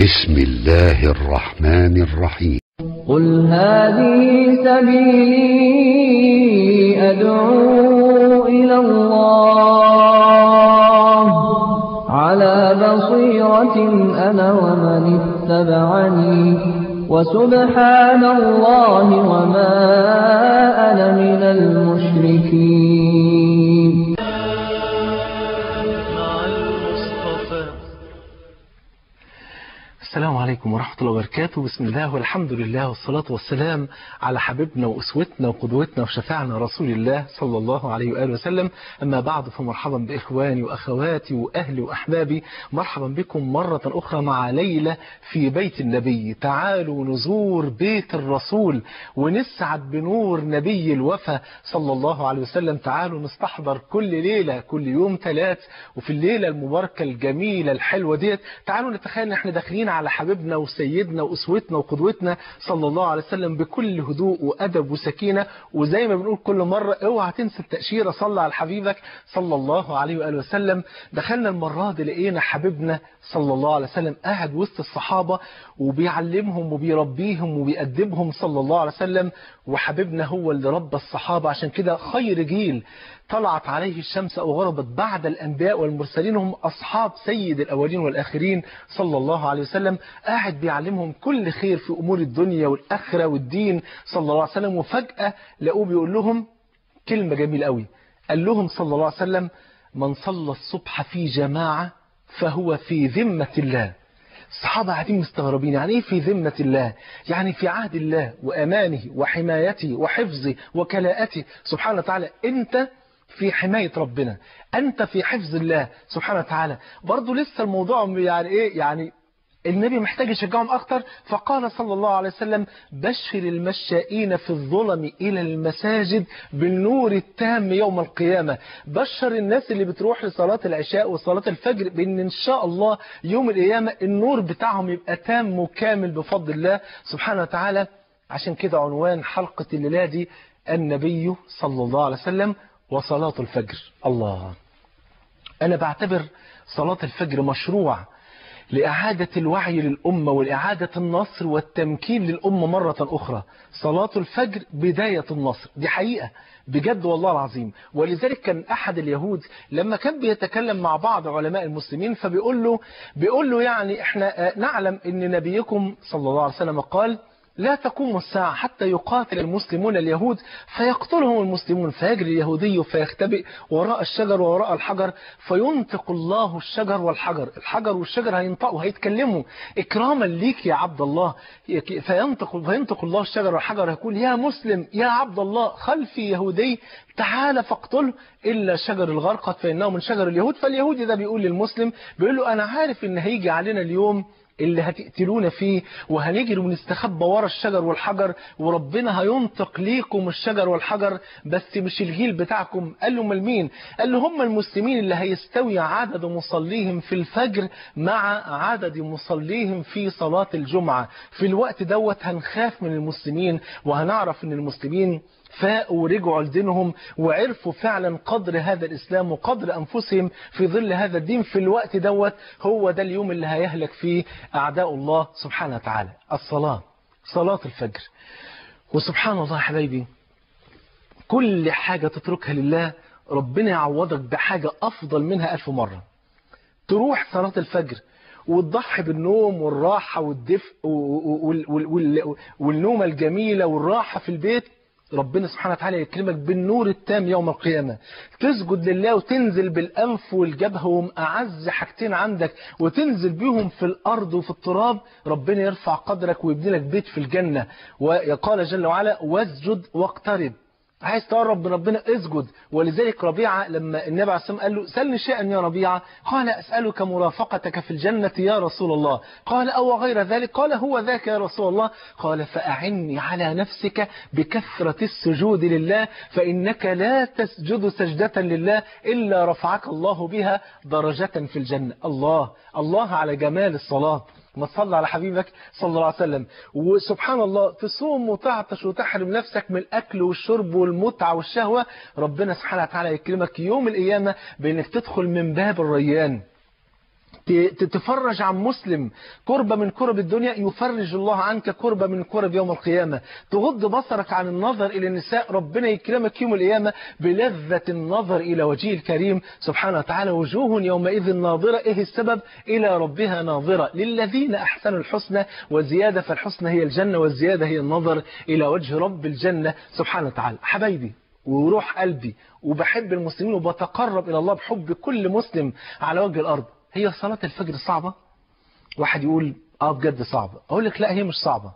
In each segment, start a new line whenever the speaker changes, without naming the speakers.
بسم الله الرحمن الرحيم قل هذه سبيلي أدعو إلى الله على بصيرة أنا ومن اتبعني وسبحان الله وما أنا من المشركين
السلام عليكم ورحمة الله وبركاته بسم الله والحمد لله والصلاة والسلام على حبيبنا وأسوتنا وقدوتنا وشفاعنا رسول الله صلى الله عليه وآله وسلم أما بعد فمرحبا بإخواني وأخواتي وأهلي وأحبابي مرحبا بكم مرة أخرى مع ليلة في بيت النبي تعالوا نزور بيت الرسول ونسعد بنور نبي الوفا صلى الله عليه وسلم تعالوا نستحضر كل ليلة كل يوم ثلاث وفي الليلة المباركة الجميلة الحلوة ديت تعالوا نتخيل ان احنا داخلين على على حبيبنا وسيدنا وأسوتنا وقدوتنا صلى الله عليه وسلم بكل هدوء وأدب وسكينة وزي ما بنقول كل مرة اوعى تنسى التأشيرة صلى على حبيبك صلى الله عليه وآله وسلم دخلنا المرة دي لقينا حبيبنا صلى الله عليه وسلم قاعد وسط الصحابة وبيعلمهم وبيربيهم وبيأدبهم صلى الله عليه وسلم وحبيبنا هو اللي ربى الصحابة عشان كده خير جيل طلعت عليه الشمس أو غربت بعد الأنبياء والمرسلين هم أصحاب سيد الأولين والآخرين صلى الله عليه وسلم قاعد بيعلمهم كل خير في أمور الدنيا والآخرة والدين صلى الله عليه وسلم وفجأة لقوه بيقول لهم كلمة جميلة قوي قال لهم صلى الله عليه وسلم من صلى الصبح في جماعة فهو في ذمة الله الصحابة قاعدين مستغربين يعني ايه في ذمة الله يعني في عهد الله وأمانه وحمايته وحفظه وكلاءته سبحانه وتعالى انت في حماية ربنا أنت في حفظ الله سبحانه وتعالى برضه لسه الموضوع يعني إيه يعني النبي محتاج يشجعهم أكتر فقال صلى الله عليه وسلم بشر المشائين في الظلم إلى المساجد بالنور التام يوم القيامة بشر الناس اللي بتروح لصلاة العشاء وصلاة الفجر بأن إن شاء الله يوم القيامة النور بتاعهم يبقى تام وكامل بفضل الله سبحانه وتعالى عشان كده عنوان حلقة الليلة دي النبي صلى الله عليه وسلم وصلاة الفجر الله أنا بعتبر صلاة الفجر مشروع لإعادة الوعي للأمة ولإعادة النصر والتمكين للأمة مرة أخرى صلاة الفجر بداية النصر دي حقيقة بجد والله العظيم ولذلك كان أحد اليهود لما كان بيتكلم مع بعض علماء المسلمين فبيقول له, بيقول له يعني إحنا آه، نعلم أن نبيكم صلى الله عليه وسلم قال لا تقوم الساعة حتى يقاتل المسلمون اليهود فيقتلهم المسلمون فيجري اليهودي فيختبئ وراء الشجر وراء الحجر فينطق الله الشجر والحجر الحجر والشجر هينطقوا هيتكلموا إكراما ليك يا عبد الله فينطق, فينطق الله الشجر والحجر يقول يا مسلم يا عبد الله خلفي يهودي تعال فاقتله إلا شجر الغرقد فإنه من شجر اليهود فاليهودي ده بيقول للمسلم بيقول له أنا عارف إن هيجي علينا اليوم اللي هتقتلونا فيه وهنجري ونستخبى ورا الشجر والحجر وربنا هينطق ليكم الشجر والحجر بس مش الجيل بتاعكم قال له امال مين قال له هم المسلمين اللي هيستوي عدد مصليهم في الفجر مع عدد مصليهم في صلاة الجمعة في الوقت دوت هنخاف من المسلمين وهنعرف ان المسلمين فاقوا ورجعوا لدينهم وعرفوا فعلا قدر هذا الإسلام وقدر أنفسهم في ظل هذا الدين في الوقت دوت هو ده اليوم اللي هيهلك فيه أعداء الله سبحانه وتعالى الصلاة صلاة الفجر وسبحان الله حبايبي كل حاجة تتركها لله ربنا يعوضك بحاجة أفضل منها ألف مرة تروح صلاة الفجر وتضحي بالنوم والراحة والدفء والنومة الجميلة والراحة في البيت ربنا سبحانه وتعالى يكرمك بالنور التام يوم القيامة تسجد لله وتنزل بالأنف والجبهة وهم أعز حاجتين عندك وتنزل بيهم في الأرض وفي التراب ربنا يرفع قدرك ويبني لك بيت في الجنة وقال جل وعلا واسجد واقترب عايز تقرب من ربنا اسجد ولذلك ربيعة لما النبي عليه الصلاة والسلام قال له سلني شيئا يا ربيعة قال أسألك مرافقتك في الجنة يا رسول الله قال أو غير ذلك قال هو ذاك يا رسول الله قال فأعني على نفسك بكثرة السجود لله فإنك لا تسجد سجدة لله إلا رفعك الله بها درجة في الجنة الله الله على جمال الصلاة ما تصلى على حبيبك صلى الله عليه وسلم وسبحان الله تصوم وتعطش وتحرم نفسك من الأكل والشرب والمتعة والشهوة ربنا سبحانه وتعالى يكرمك يوم القيامة بأنك تدخل من باب الريان تفرج عن مسلم كربة من كرب الدنيا يفرج الله عنك كربة من كرب يوم القيامة تغض بصرك عن النظر إلى النساء ربنا يكرمك يوم القيامة بلذة النظر إلى وجهه الكريم سبحانه وتعالى وجوه يومئذ ناظرة إيه السبب إلى ربها ناظرة للذين أحسنوا الحسنى وزيادة فالحسنى هي الجنة والزيادة هي النظر إلى وجه رب الجنة سبحانه وتعالى حبايبي وروح قلبي وبحب المسلمين وبتقرب إلى الله بحب كل مسلم على وجه الأرض هي صلاة الفجر صعبة واحد يقول اه بجد صعبة اقول لك لا هي مش صعبة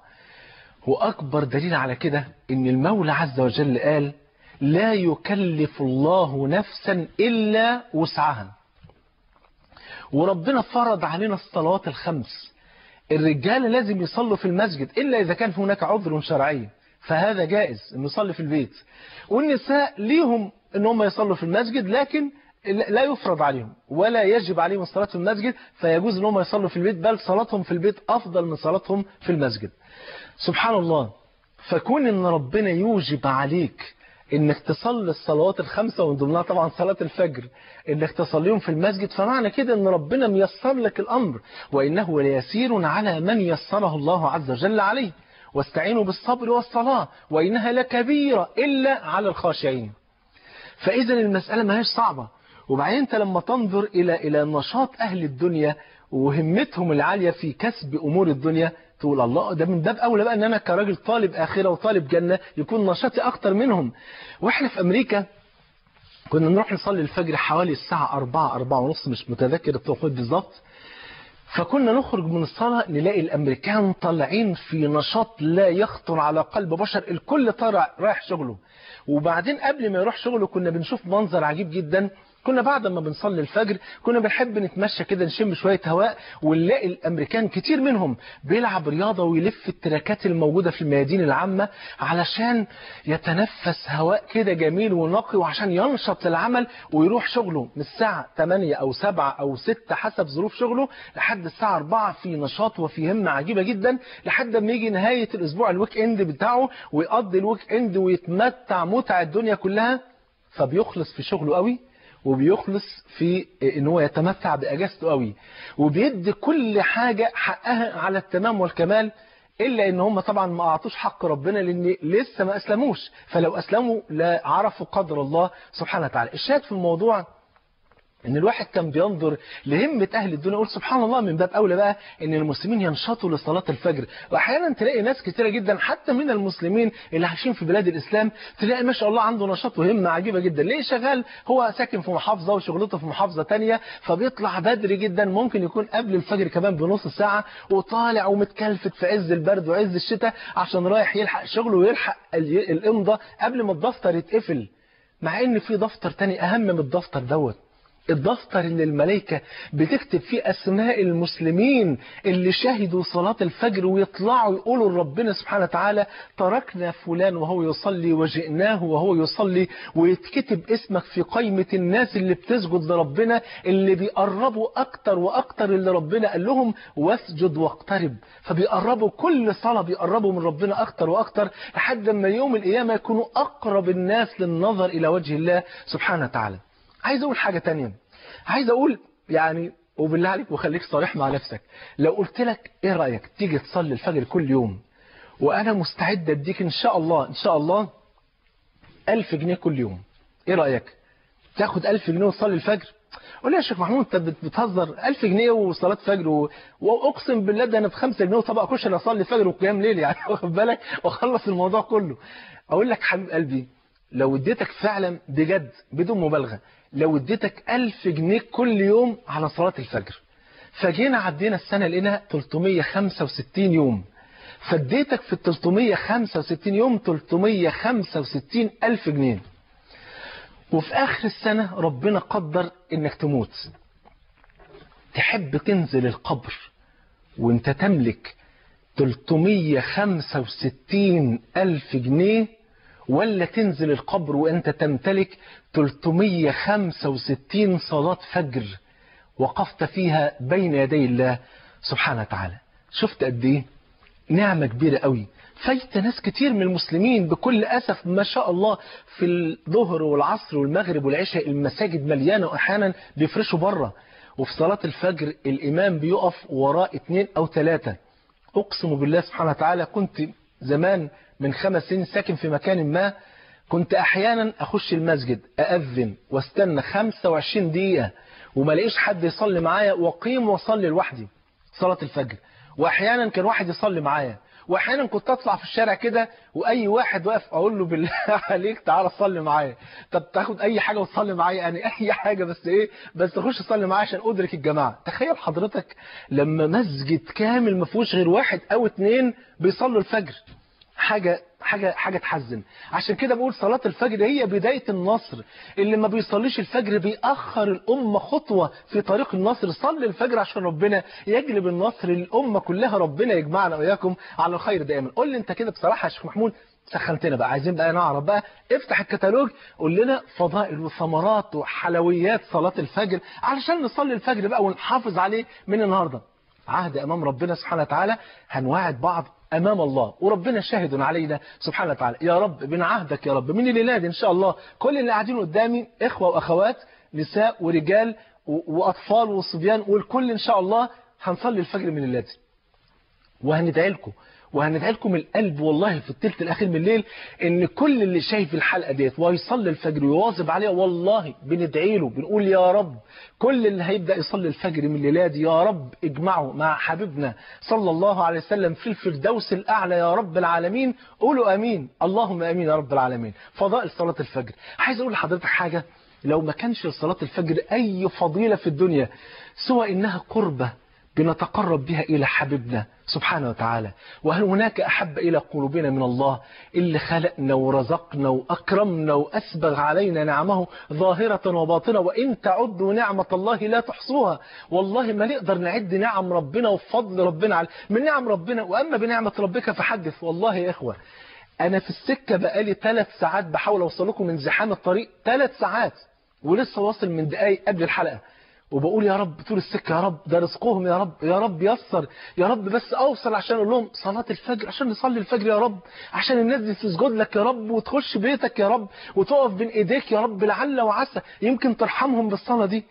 واكبر دليل على كده ان المولى عز وجل قال لا يكلف الله نفسا الا وسعها وربنا فرض علينا الصلوات الخمس الرجال لازم يصلوا في المسجد إلا إذا كان هناك عذر شرعي فهذا جائز أن يصلي في البيت والنساء ليهم أن هم يصلوا في المسجد لكن لا يفرض عليهم ولا يجب عليهم الصلاة في المسجد فيجوز لهم يصلوا في البيت بل صلاتهم في البيت أفضل من صلاتهم في المسجد سبحان الله فكون ان ربنا يوجب عليك انك تصلي الصلوات الخمسة ومن ضمنها طبعا صلاة الفجر انك تصليهم في المسجد فمعنى كده ان ربنا ميسر لك الامر وانه ليسير على من يسره الله عز وجل عليه واستعينوا بالصبر والصلاة وانها لكبيرة الا على الخاشعين فاذا المسألة ما هيش صعبة وبعدين انت لما تنظر إلى إلى نشاط أهل الدنيا وهمتهم العالية في كسب أمور الدنيا تقول الله ده من باب أولى بقى إن أنا كراجل طالب آخرة وطالب جنة يكون نشاطي أكتر منهم وإحنا في أمريكا كنا نروح نصلي الفجر حوالي الساعة 4 4 ونص مش متذكر التوقيت بالظبط فكنا نخرج من الصلاة نلاقي الأمريكان طالعين في نشاط لا يخطر على قلب بشر الكل طالع رايح شغله وبعدين قبل ما يروح شغله كنا بنشوف منظر عجيب جدا كنا بعد ما بنصلي الفجر كنا بنحب نتمشى كده نشم شوية هواء ونلاقي الأمريكان كتير منهم بيلعب رياضة ويلف التراكات الموجودة في الميادين العامة علشان يتنفس هواء كده جميل ونقي وعشان ينشط للعمل ويروح شغله من الساعة 8 أو 7 أو 6 حسب ظروف شغله لحد الساعة 4 في نشاط وفي همة عجيبة جدا لحد ما يجي نهاية الأسبوع الويك إند بتاعه ويقضي الويك إند ويتمتع متع الدنيا كلها فبيخلص في شغله قوي وبيخلص في ان هو يتمتع باجازته قوي وبيدي كل حاجه حقها على التمام والكمال الا ان هم طبعا ما اعطوش حق ربنا لان لسه ما اسلموش فلو اسلموا لعرفوا قدر الله سبحانه وتعالى الشاهد في الموضوع ان الواحد كان بينظر لهمه اهل الدنيا يقول سبحان الله من باب اولى بقى ان المسلمين ينشطوا لصلاه الفجر واحيانا تلاقي ناس كتيره جدا حتى من المسلمين اللي عايشين في بلاد الاسلام تلاقي ما شاء الله عنده نشاط وهمه عجيبه جدا ليه شغال هو ساكن في محافظه وشغلته في محافظه ثانيه فبيطلع بدري جدا ممكن يكون قبل الفجر كمان بنص ساعه وطالع ومتكلفت في عز البرد وعز الشتاء عشان رايح يلحق شغله ويلحق الامضه قبل ما الدفتر يتقفل مع ان في دفتر تاني اهم من الدفتر دوت الدفتر اللي الملائكة بتكتب فيه أسماء المسلمين اللي شهدوا صلاة الفجر ويطلعوا يقولوا لربنا سبحانه وتعالى تركنا فلان وهو يصلي وجئناه وهو يصلي ويتكتب اسمك في قائمة الناس اللي بتسجد لربنا اللي بيقربوا أكتر وأكتر اللي ربنا قال لهم واسجد واقترب فبيقربوا كل صلاة بيقربوا من ربنا أكتر وأكتر لحد ما يوم القيامة يكونوا أقرب الناس للنظر إلى وجه الله سبحانه وتعالى عايز اقول حاجة تانية عايز اقول يعني وبالله عليك وخليك صريح مع نفسك لو قلت لك ايه رايك تيجي تصلي الفجر كل يوم وانا مستعد اديك ان شاء الله ان شاء الله 1000 جنيه كل يوم ايه رايك تاخد 1000 جنيه وتصلي الفجر قول لي يا شيخ محمود انت بتهزر 1000 جنيه وصلاه فجر و... واقسم بالله ده انا ب 5 جنيه وطبق كشري اصلي الفجر وقيام ليل يعني واخد بالك واخلص الموضوع كله اقول لك حبيب قلبي لو اديتك فعلا بجد بدون مبالغه لو اديتك 1000 جنيه كل يوم على صلاه الفجر فجينا عدينا السنه لقينا 365 يوم فاديتك في ال 365 يوم 365 ألف جنيه وفي آخر السنة ربنا قدر إنك تموت تحب تنزل القبر وانت تملك 365 ألف جنيه ولا تنزل القبر وانت تمتلك 365 صلاة فجر وقفت فيها بين يدي الله سبحانه وتعالى شفت قد ايه نعمة كبيرة قوي فايت ناس كتير من المسلمين بكل أسف ما شاء الله في الظهر والعصر والمغرب والعشاء المساجد مليانة وأحيانا بيفرشوا بره وفي صلاة الفجر الإمام بيقف وراء اثنين أو ثلاثة أقسم بالله سبحانه وتعالى كنت زمان من خمس سنين ساكن في مكان ما كنت أحيانا أخش المسجد أأذن واستنى 25 دقيقة وما لقيش حد يصلي معايا وأقيم وأصلي لوحدي صلاة الفجر وأحيانا كان واحد يصلي معايا وأحيانا كنت أطلع في الشارع كده وأي واحد واقف أقول له بالله عليك تعالى صلي معايا طب تاخد أي حاجة وتصلي معايا يعني أي حاجة بس إيه بس تخش تصلي معايا عشان أدرك الجماعة تخيل حضرتك لما مسجد كامل ما فيهوش غير واحد أو اتنين بيصلوا الفجر حاجة حاجة حاجة تحزن عشان كده بقول صلاة الفجر هي بداية النصر اللي ما بيصليش الفجر بيأخر الأمة خطوة في طريق النصر صلي الفجر عشان ربنا يجلب النصر للأمة كلها ربنا يجمعنا وإياكم على الخير دائما قول لي أنت كده بصراحة يا شيخ محمود سخنتنا بقى عايزين بقى نعرف بقى افتح الكتالوج قول لنا فضائل وثمرات وحلويات صلاة الفجر علشان نصلي الفجر بقى ونحافظ عليه من النهارده عهد أمام ربنا سبحانه وتعالى هنواعد بعض أمام الله وربنا شاهد علينا سبحانه وتعالى يا رب من عهدك يا رب من اللي نادي إن شاء الله كل اللي قاعدين قدامي إخوة وأخوات نساء ورجال وأطفال وصبيان والكل إن شاء الله هنصلي الفجر من الليل وهندعي لكم وهندعي لكم القلب والله في الثلث الاخير من الليل ان كل اللي شايف الحلقه ديت وهيصلي الفجر ويواظب عليها والله بندعي له بنقول يا رب كل اللي هيبدا يصلي الفجر من الليله دي يا رب اجمعه مع حبيبنا صلى الله عليه وسلم في الفردوس الاعلى يا رب العالمين قولوا امين اللهم امين يا رب العالمين فضائل صلاه الفجر عايز اقول لحضرتك حاجه لو ما كانش لصلاه الفجر اي فضيله في الدنيا سوى انها قربه بنتقرب بها الى حبيبنا سبحانه وتعالى وهل هناك أحب إلى قلوبنا من الله اللي خلقنا ورزقنا وأكرمنا وأسبغ علينا نعمه ظاهرة وباطنة وإن تعدوا نعمة الله لا تحصوها والله ما نقدر نعد نعم ربنا وفضل ربنا على من نعم ربنا وأما بنعمة ربك فحدث والله يا إخوة أنا في السكة بقالي ثلاث ساعات بحاول أوصل لكم من زحام الطريق ثلاث ساعات ولسه واصل من دقايق قبل الحلقة وبقول يا رب طول السكه يا رب ده رزقهم يا رب يا رب يسر يا رب بس اوصل عشان اقول لهم صلاه الفجر عشان نصلي الفجر يا رب عشان الناس دي تسجد لك يا رب وتخش بيتك يا رب وتقف بين ايديك يا رب لعل وعسى يمكن ترحمهم بالصلاه دي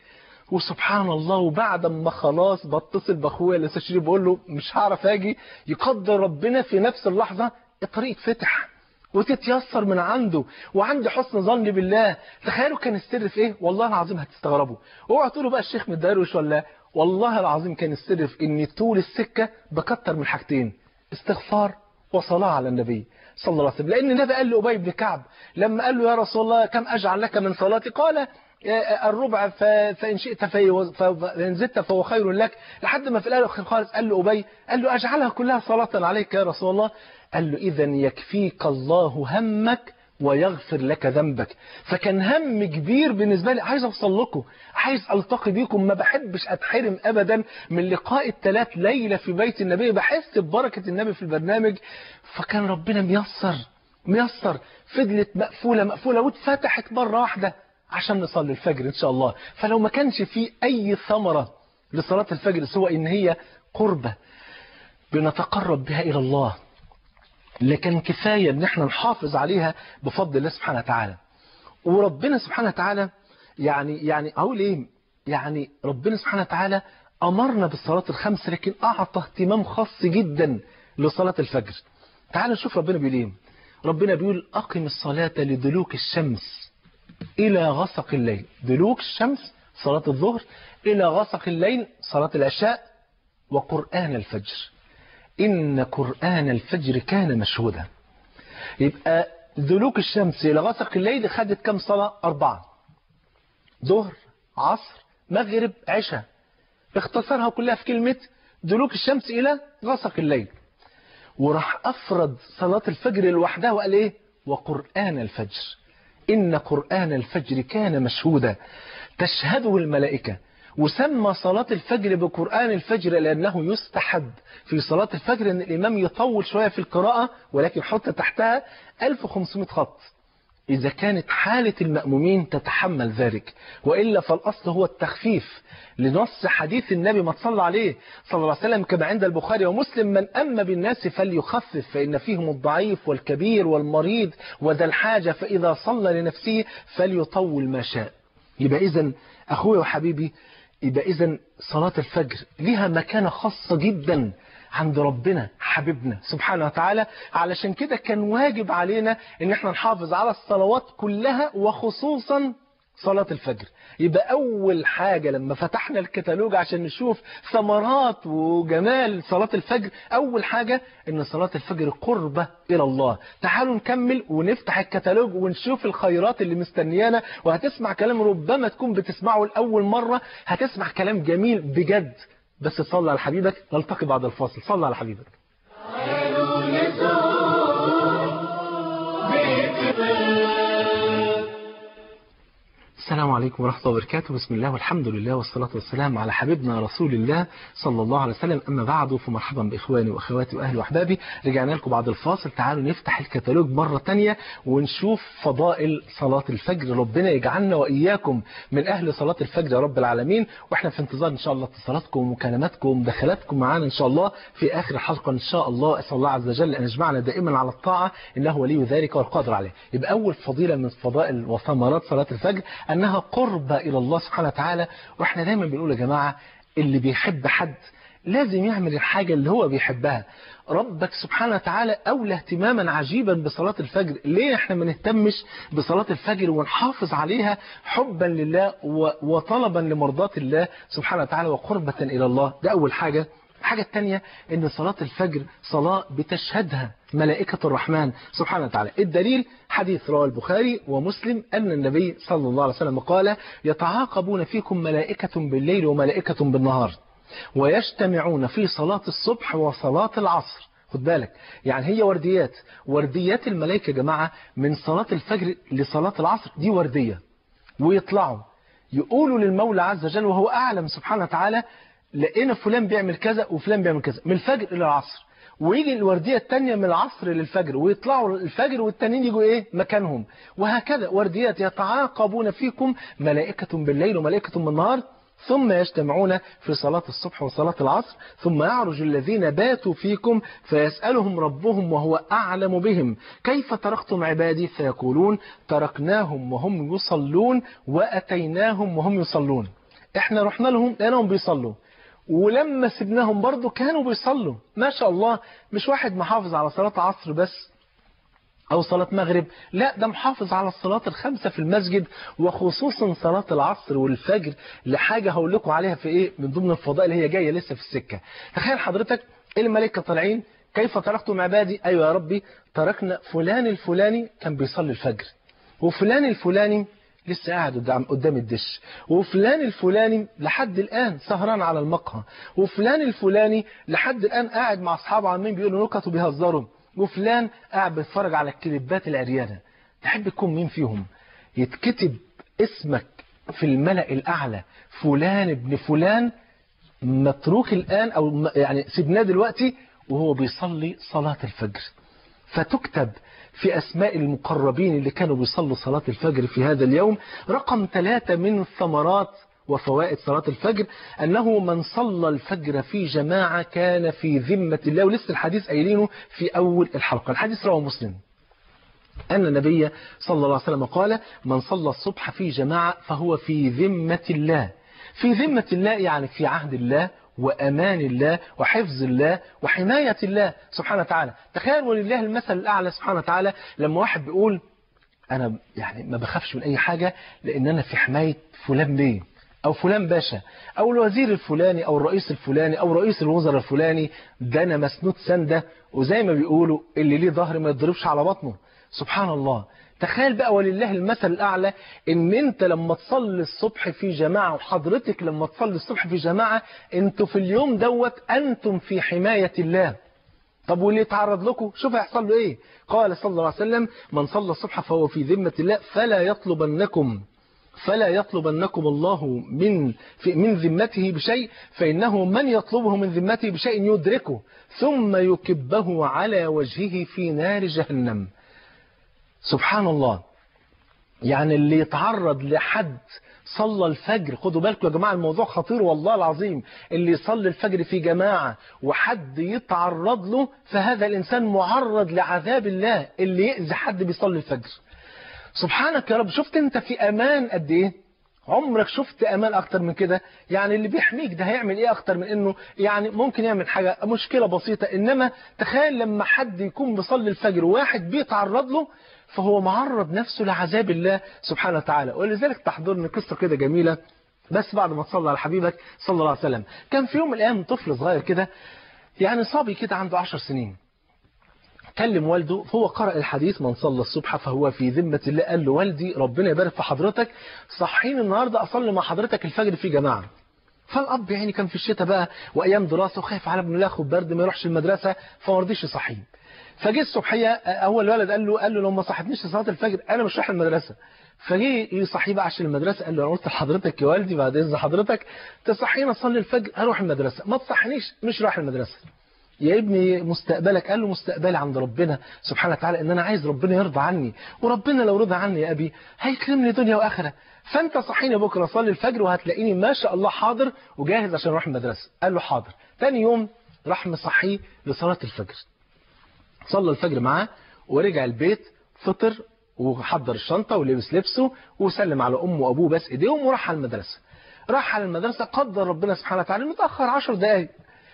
وسبحان الله وبعد ما خلاص بتصل باخويا شريف بقول له مش هعرف اجي يقدر ربنا في نفس اللحظه الطريق فتح وتتيسر من عنده وعند حسن ظن بالله تخيلوا كان السر في ايه والله العظيم هتستغربوا اوعوا تقولوا بقى الشيخ متدروش ولا والله العظيم كان السر في اني طول السكه بكتر من حاجتين استغفار وصلاة على النبي صلى الله عليه وسلم لأن النبي قال لأبي بن كعب لما قال له يا رسول الله كم أجعل لك من صلاتي قال آه، آه، الربع فإن شئت فإن زدت فهو خير لك لحد ما في الآخر خالص قال له أبي قال له أجعلها كلها صلاة عليك يا رسول الله قال له إذا يكفيك الله همك ويغفر لك ذنبك فكان هم كبير بالنسبة لي عايز أوصل لكم عايز ألتقي بيكم ما بحبش أتحرم أبدا من لقاء الثلاث ليلة في بيت النبي بحس ببركة النبي في البرنامج فكان ربنا ميسر ميسر فضلت مقفولة مقفولة واتفتحت مرة واحدة عشان نصلي الفجر إن شاء الله فلو ما كانش في أي ثمرة لصلاة الفجر سوى إن هي قربة بنتقرب بها إلى الله لكن كفاية ان احنا نحافظ عليها بفضل الله سبحانه وتعالى وربنا سبحانه وتعالى يعني يعني اقول ايه يعني ربنا سبحانه وتعالى امرنا بالصلاة الخمس لكن اعطى اهتمام خاص جدا لصلاة الفجر تعالوا نشوف ربنا بيقول ايه ربنا بيقول اقم الصلاة لدلوك الشمس الى غسق الليل دلوك الشمس صلاة الظهر الى غسق الليل صلاة العشاء وقرآن الفجر إن قرآن الفجر كان مشهودا يبقى دلوك الشمس إلى غسق الليل خدت كم صلاة أربعة ظهر عصر مغرب عشاء اختصرها كلها في كلمة دلوك الشمس إلى غسق الليل وراح أفرض صلاة الفجر لوحدها وقال إيه وقرآن الفجر إن قرآن الفجر كان مشهودا تشهده الملائكة وسمى صلاة الفجر بقرآن الفجر لأنه يستحب في صلاة الفجر أن الإمام يطول شوية في القراءة ولكن حط تحتها 1500 خط إذا كانت حالة المأمومين تتحمل ذلك وإلا فالأصل هو التخفيف لنص حديث النبي ما تصلى عليه صلى الله عليه وسلم كما عند البخاري ومسلم من أم بالناس فليخفف فإن فيهم الضعيف والكبير والمريض وذا الحاجة فإذا صلى لنفسه فليطول ما شاء يبقى إذا أخوي وحبيبي يبقى إذا صلاة الفجر لها مكانة خاصة جدا عند ربنا حبيبنا سبحانه وتعالى علشان كده كان واجب علينا ان احنا نحافظ على الصلوات كلها وخصوصا صلاة الفجر يبقى أول حاجة لما فتحنا الكتالوج عشان نشوف ثمرات وجمال صلاة الفجر أول حاجة إن صلاة الفجر قربة إلى الله تعالوا نكمل ونفتح الكتالوج ونشوف الخيرات اللي مستنيانا وهتسمع كلام ربما تكون بتسمعه لأول مرة هتسمع كلام جميل بجد بس صلى على حبيبك نلتقي بعد الفاصل صلى على حبيبك السلام عليكم ورحمة الله وبركاته بسم الله والحمد لله والصلاة والسلام على حبيبنا رسول الله صلى الله عليه وسلم أما بعد فمرحبا بإخواني وأخواتي وأهلي وأحبابي رجعنا لكم بعد الفاصل تعالوا نفتح الكتالوج مرة تانية ونشوف فضائل صلاة الفجر ربنا يجعلنا وإياكم من أهل صلاة الفجر يا رب العالمين وإحنا في انتظار إن شاء الله اتصالاتكم ومكالماتكم ومداخلاتكم معانا إن شاء الله في آخر حلقة إن شاء الله أسأل الله عز وجل أن يجمعنا دائما على الطاعة إنه ولي ذلك والقادر عليه يبقى أول فضيلة من فضائل وثمرات صلاة الفجر أنها قربة إلى الله سبحانه وتعالى وإحنا دايما بنقول يا جماعة اللي بيحب حد لازم يعمل الحاجة اللي هو بيحبها ربك سبحانه وتعالى أولى اهتماما عجيبا بصلاة الفجر ليه احنا ما نهتمش بصلاة الفجر ونحافظ عليها حبا لله وطلبا لمرضاة الله سبحانه وتعالى وقربة إلى الله ده أول حاجة الحاجة الثانية أن صلاة الفجر صلاة بتشهدها ملائكة الرحمن سبحانه وتعالى الدليل حديث رواه البخاري ومسلم أن النبي صلى الله عليه وسلم قال يتعاقبون فيكم ملائكة بالليل وملائكة بالنهار ويجتمعون في صلاة الصبح وصلاة العصر خد بالك يعني هي ورديات ورديات الملائكة يا جماعة من صلاة الفجر لصلاة العصر دي وردية ويطلعوا يقولوا للمولى عز وجل وهو أعلم سبحانه وتعالى لقينا فلان بيعمل كذا وفلان بيعمل كذا من الفجر إلى العصر ويجي الوردية التانية من العصر للفجر ويطلعوا الفجر والتانيين يجوا إيه مكانهم وهكذا ورديات يتعاقبون فيكم ملائكة بالليل وملائكة بالنهار ثم يجتمعون في صلاة الصبح وصلاة العصر ثم يعرج الذين باتوا فيكم فيسألهم ربهم وهو أعلم بهم كيف تركتم عبادي فيقولون تركناهم وهم يصلون وأتيناهم وهم يصلون احنا رحنا لهم لأنهم بيصلوا ولما سبناهم برضو كانوا بيصلوا ما شاء الله مش واحد محافظ على صلاة عصر بس أو صلاة مغرب لا ده محافظ على الصلاة الخمسة في المسجد وخصوصا صلاة العصر والفجر لحاجة هقول لكم عليها في إيه من ضمن الفضائل اللي هي جاية لسه في السكة تخيل حضرتك الملائكة طالعين كيف تركتم عبادي أيوة يا ربي تركنا فلان الفلاني كان بيصلي الفجر وفلان الفلاني لسه قاعد قدام الدش وفلان الفلاني لحد الآن سهران على المقهى وفلان الفلاني لحد الآن قاعد مع أصحابه عمالين بيقولوا نكت وبيهزروا وفلان قاعد بيتفرج على الكليبات العريانة تحب تكون مين فيهم يتكتب اسمك في الملأ الأعلى فلان ابن فلان متروك الآن أو يعني سيبناه دلوقتي وهو بيصلي صلاة الفجر فتكتب في أسماء المقربين اللي كانوا بيصلوا صلاة الفجر في هذا اليوم رقم ثلاثة من ثمرات وفوائد صلاة الفجر أنه من صلى الفجر في جماعة كان في ذمة الله ولسه الحديث قايلينه في أول الحلقة الحديث رواه مسلم أن النبي صلى الله عليه وسلم قال من صلى الصبح في جماعة فهو في ذمة الله في ذمة الله يعني في عهد الله وأمان الله وحفظ الله وحماية الله سبحانه وتعالى تخيل ولله المثل الأعلى سبحانه وتعالى لما واحد بيقول أنا يعني ما بخافش من أي حاجة لأن أنا في حماية فلان بيه أو فلان باشا أو الوزير الفلاني أو الرئيس الفلاني أو رئيس الوزراء الفلاني ده أنا مسنود سندة وزي ما بيقولوا اللي ليه ظهر ما يضربش على بطنه سبحان الله تخيل بقى ولله المثل الأعلى إن أنت لما تصلي الصبح في جماعة وحضرتك لما تصلي الصبح في جماعة أنتوا في اليوم دوت أنتم في حماية الله طب واللي يتعرض لكم شوف هيحصل له إيه قال صلى الله عليه وسلم من صلى الصبح فهو في ذمة الله فلا يطلبنكم فلا يطلبنكم الله من من ذمته بشيء فإنه من يطلبه من ذمته بشيء يدركه ثم يكبه على وجهه في نار جهنم سبحان الله يعني اللي يتعرض لحد صلى الفجر خدوا بالكم يا جماعة الموضوع خطير والله العظيم اللي يصلي الفجر في جماعة وحد يتعرض له فهذا الإنسان معرض لعذاب الله اللي يأذي حد بيصلي الفجر سبحانك يا رب شفت انت في أمان قد إيه عمرك شفت أمان أكتر من كده يعني اللي بيحميك ده هيعمل إيه أكتر من إنه يعني ممكن يعمل حاجة مشكلة بسيطة إنما تخيل لما حد يكون بيصلي الفجر واحد بيتعرض له فهو معرض نفسه لعذاب الله سبحانه وتعالى ولذلك تحضرني قصة كده جميلة بس بعد ما تصلى على حبيبك صلى الله عليه وسلم كان في يوم من الأيام طفل صغير كده يعني صبي كده عنده عشر سنين كلم والده فهو قرأ الحديث من صلى الصبح فهو في ذمة الله قال له والدي ربنا يبارك في حضرتك صحيني النهاردة أصلي مع حضرتك الفجر في جماعة فالأب يعني كان في الشتاء بقى وأيام دراسة وخايف على ابن الله خد برد ما يروحش المدرسة فمرضيش رضيش يصحيه فجه الصبحيه هو الولد قال له قال له لو ما صحتنيش لصلاه الفجر انا مش رايح المدرسه فجه يصحيه بقى عشان المدرسه قال له انا قلت لحضرتك يا والدي بعد اذن حضرتك تصحيني اصلي الفجر اروح المدرسه ما تصحنيش مش رايح المدرسه يا ابني مستقبلك قال له مستقبلي عند ربنا سبحانه وتعالى ان انا عايز ربنا يرضى عني وربنا لو رضى عني يا ابي هيكرمني دنيا واخره فانت صحيني بكره أصلي الفجر وهتلاقيني ما شاء الله حاضر وجاهز عشان اروح المدرسه قال له حاضر تاني يوم راح مصحيه لصلاه الفجر صلى الفجر معاه ورجع البيت فطر وحضر الشنطة ولبس لبسه وسلم على أمه وأبوه بس إيديهم وراح على المدرسة راح على المدرسة قدر ربنا سبحانه وتعالى متأخر 10 دقايق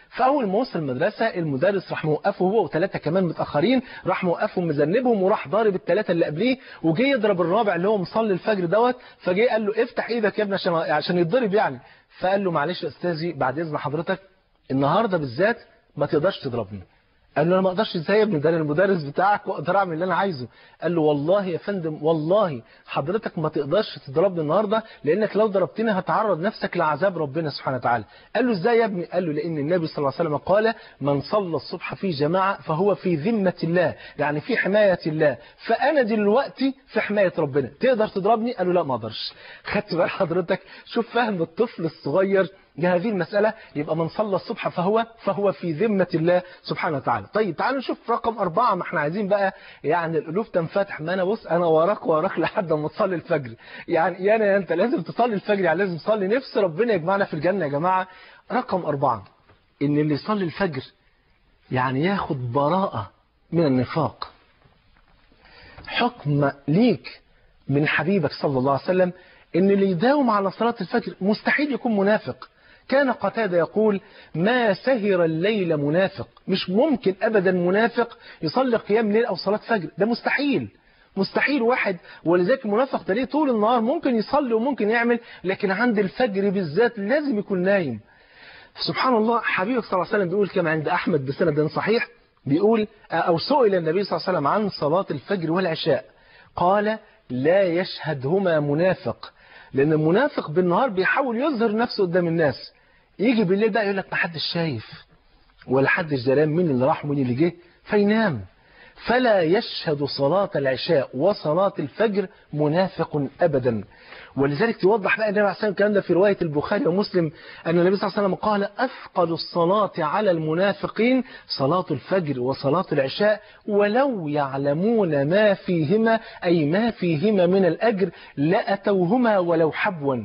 فأول ما وصل المدرسة المدرس راح موقفه هو وثلاثة كمان متأخرين راح موقفهم مذنبهم وراح ضارب الثلاثة اللي قبليه وجه يضرب الرابع اللي هو مصلي الفجر دوت فجه قال له افتح ايدك يا ابني عشان عشان يتضرب يعني فقال له معلش يا استاذي بعد اذن حضرتك النهارده بالذات ما تقدرش تضربني قال له انا ما اقدرش ازاي ابني ده المدرس بتاعك واقدر اعمل اللي انا عايزه قال له والله يا فندم والله حضرتك ما تقدرش تضربني النهارده لانك لو ضربتني هتعرض نفسك لعذاب ربنا سبحانه وتعالى قال له ازاي يا ابني قال له لان النبي صلى الله عليه وسلم قال من صلى الصبح في جماعه فهو في ذمه الله يعني في حمايه الله فانا دلوقتي في حمايه ربنا تقدر تضربني قال له لا ما اقدرش خدت بال حضرتك شوف فهم الطفل الصغير هذه المسألة يبقى من صلى الصبح فهو فهو في ذمة الله سبحانه وتعالى طيب تعالوا نشوف رقم أربعة ما احنا عايزين بقى يعني القلوب تنفتح ما أنا بص أنا وراك وراك لحد ما تصلي الفجر يعني يا أنا أنت لازم تصلي الفجر يعني لازم تصلي نفس ربنا يجمعنا في الجنة يا جماعة رقم أربعة إن اللي يصلي الفجر يعني ياخد براءة من النفاق حكم ليك من حبيبك صلى الله عليه وسلم ان اللي يداوم على صلاة الفجر مستحيل يكون منافق كان قتادة يقول ما سهر الليل منافق مش ممكن أبدا منافق يصلي قيام ليل أو صلاة فجر ده مستحيل مستحيل واحد ولذلك المنافق ده ليه طول النهار ممكن يصلي وممكن يعمل لكن عند الفجر بالذات لازم يكون نايم سبحان الله حبيبك صلى الله عليه وسلم بيقول كما عند أحمد بسند صحيح بيقول أو سئل النبي صلى الله عليه وسلم عن صلاة الفجر والعشاء قال لا يشهدهما منافق لأن المنافق بالنهار بيحاول يظهر نفسه قدام الناس يجي بالليل بقى يقول لك ما حدش شايف ولا حدش دران مين اللي راح ومين اللي جه فينام فلا يشهد صلاة العشاء وصلاة الفجر منافق أبدا ولذلك توضح بقى النبي عليه الصلاة والسلام ده في رواية البخاري ومسلم أن النبي صلى الله عليه وسلم قال أثقل الصلاة على المنافقين صلاة الفجر وصلاة العشاء ولو يعلمون ما فيهما أي ما فيهما من الأجر لأتوهما ولو حبوا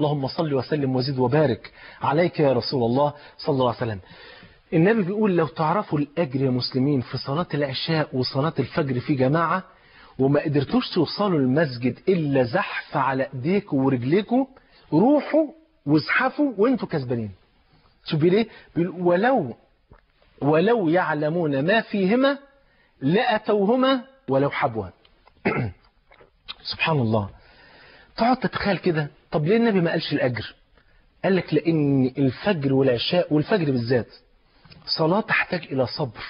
اللهم صل وسلم وزد وبارك عليك يا رسول الله صلى الله عليه وسلم النبي بيقول لو تعرفوا الأجر يا مسلمين في صلاة العشاء وصلاة الفجر في جماعة وما قدرتوش توصلوا المسجد إلا زحف على ايديكم ورجليكم روحوا وازحفوا وانتوا كسبانين شو شوف إيه؟ بيقول ولو ولو يعلمون ما فيهما لأتوهما ولو حبوا سبحان الله تقعد تتخيل كده طب ليه النبي ما قالش الأجر قال لك لأن الفجر والعشاء والفجر بالذات صلاة تحتاج إلى صبر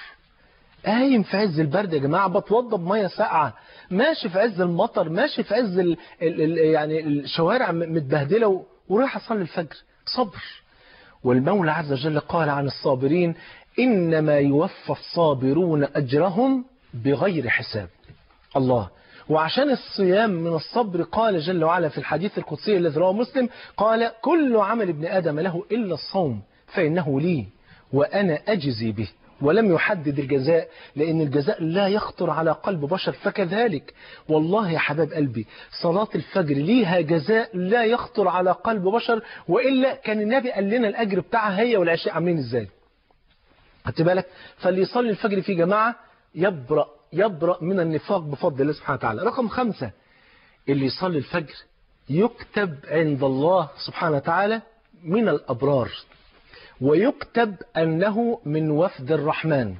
قايم في عز البرد يا جماعة بتوضى بمية ساقعة ماشي في عز المطر ماشي في عز الـ الـ الـ يعني الشوارع متبهدلة ورايح أصلي الفجر صبر والمولى عز وجل قال عن الصابرين إنما يوفى الصابرون أجرهم بغير حساب الله وعشان الصيام من الصبر قال جل وعلا في الحديث القدسي الذي رواه مسلم قال كل عمل ابن آدم له إلا الصوم فإنه لي وأنا أجزي به ولم يحدد الجزاء لأن الجزاء لا يخطر على قلب بشر فكذلك والله يا حباب قلبي صلاة الفجر ليها جزاء لا يخطر على قلب بشر وإلا كان النبي قال لنا الأجر بتاعها هي والعشاء عاملين إزاي خدت بالك فاللي يصلي الفجر في جماعة يبرأ يبرأ من النفاق بفضل الله سبحانه وتعالى رقم خمسة اللي يصلي الفجر يكتب عند الله سبحانه وتعالى من الأبرار ويكتب أنه من وفد الرحمن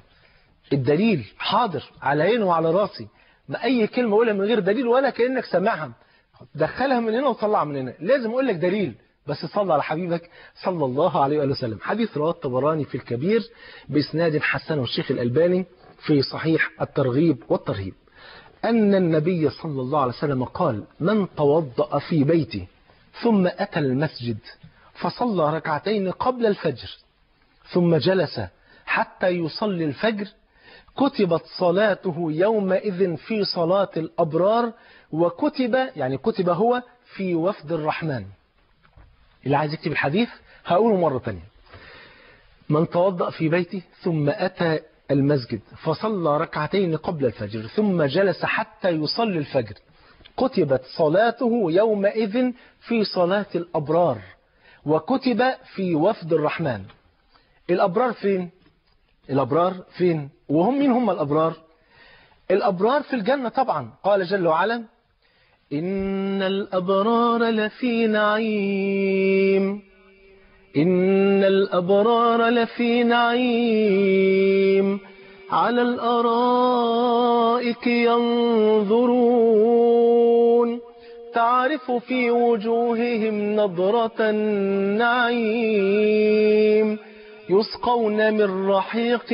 الدليل حاضر على عيني وعلى راسي ما أي كلمة أقولها من غير دليل ولا كأنك سامعها دخلها من هنا وطلعها من هنا لازم أقول لك دليل بس صلى على حبيبك صلى الله عليه وآله وسلم حديث رواه الطبراني في الكبير بإسناد حسنه الشيخ الألباني في صحيح الترغيب والترهيب أن النبي صلى الله عليه وسلم قال من توضأ في بيته ثم أتى المسجد فصلى ركعتين قبل الفجر ثم جلس حتى يصلي الفجر كتبت صلاته يومئذ في صلاة الأبرار وكتب يعني كتب هو في وفد الرحمن اللي عايز يكتب الحديث هقوله مرة تانية من توضأ في بيته ثم أتى المسجد فصلى ركعتين قبل الفجر ثم جلس حتى يصلي الفجر كتبت صلاته يومئذ في صلاة الأبرار وكتب في وفد الرحمن الأبرار فين الأبرار فين وهم مين هم الأبرار الأبرار في الجنة طبعا قال جل وعلا إن الأبرار لفي نعيم إن الأبرار لفي نعيم على الأرائك ينظرون تعرف في وجوههم نظرة النعيم يسقون من رحيق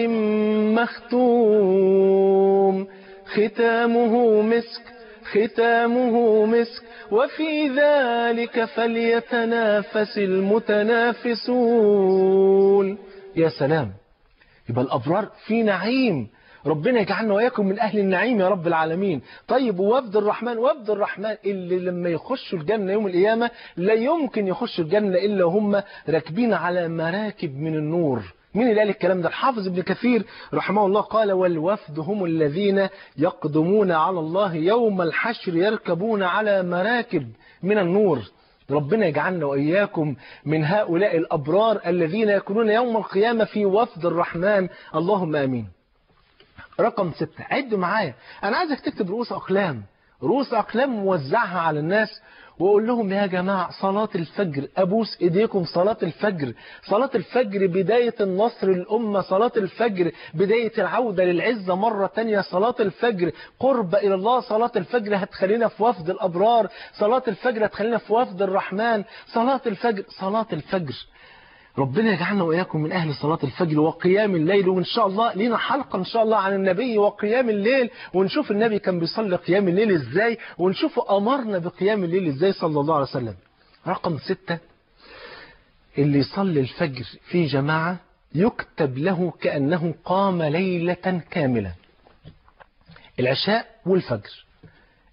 مختوم ختامه مسك ختامه مسك وفي ذلك فليتنافس المتنافسون يا سلام يبقى الأبرار في نعيم ربنا يجعلنا وإياكم من أهل النعيم يا رب العالمين طيب وفد الرحمن وفد الرحمن اللي لما يخشوا الجنة يوم القيامة لا يمكن يخشوا الجنة إلا هم راكبين على مراكب من النور مين اللي قال الكلام ده الحافظ ابن كثير رحمه الله قال والوفد هم الذين يقدمون على الله يوم الحشر يركبون على مراكب من النور ربنا يجعلنا وإياكم من هؤلاء الأبرار الذين يكونون يوم القيامة في وفد الرحمن اللهم آمين رقم ستة عد معايا أنا عايزك تكتب رؤوس أقلام رؤوس أقلام موزعها على الناس واقول لهم يا جماعة صلاة الفجر ابوس ايديكم صلاة الفجر صلاة الفجر بداية النصر الامة صلاة الفجر بداية العودة للعزة مرة تانية صلاة الفجر قرب الى الله صلاة الفجر هتخلينا في وفد الابرار صلاة الفجر هتخلينا في وفد الرحمن صلاة الفجر صلاة الفجر ربنا يجعلنا وإياكم من أهل صلاة الفجر وقيام الليل وإن شاء الله لينا حلقة إن شاء الله عن النبي وقيام الليل ونشوف النبي كان بيصلي قيام الليل إزاي ونشوف أمرنا بقيام الليل إزاي صلى الله عليه وسلم رقم ستة اللي يصلي الفجر في جماعة يكتب له كأنه قام ليلة كاملة العشاء والفجر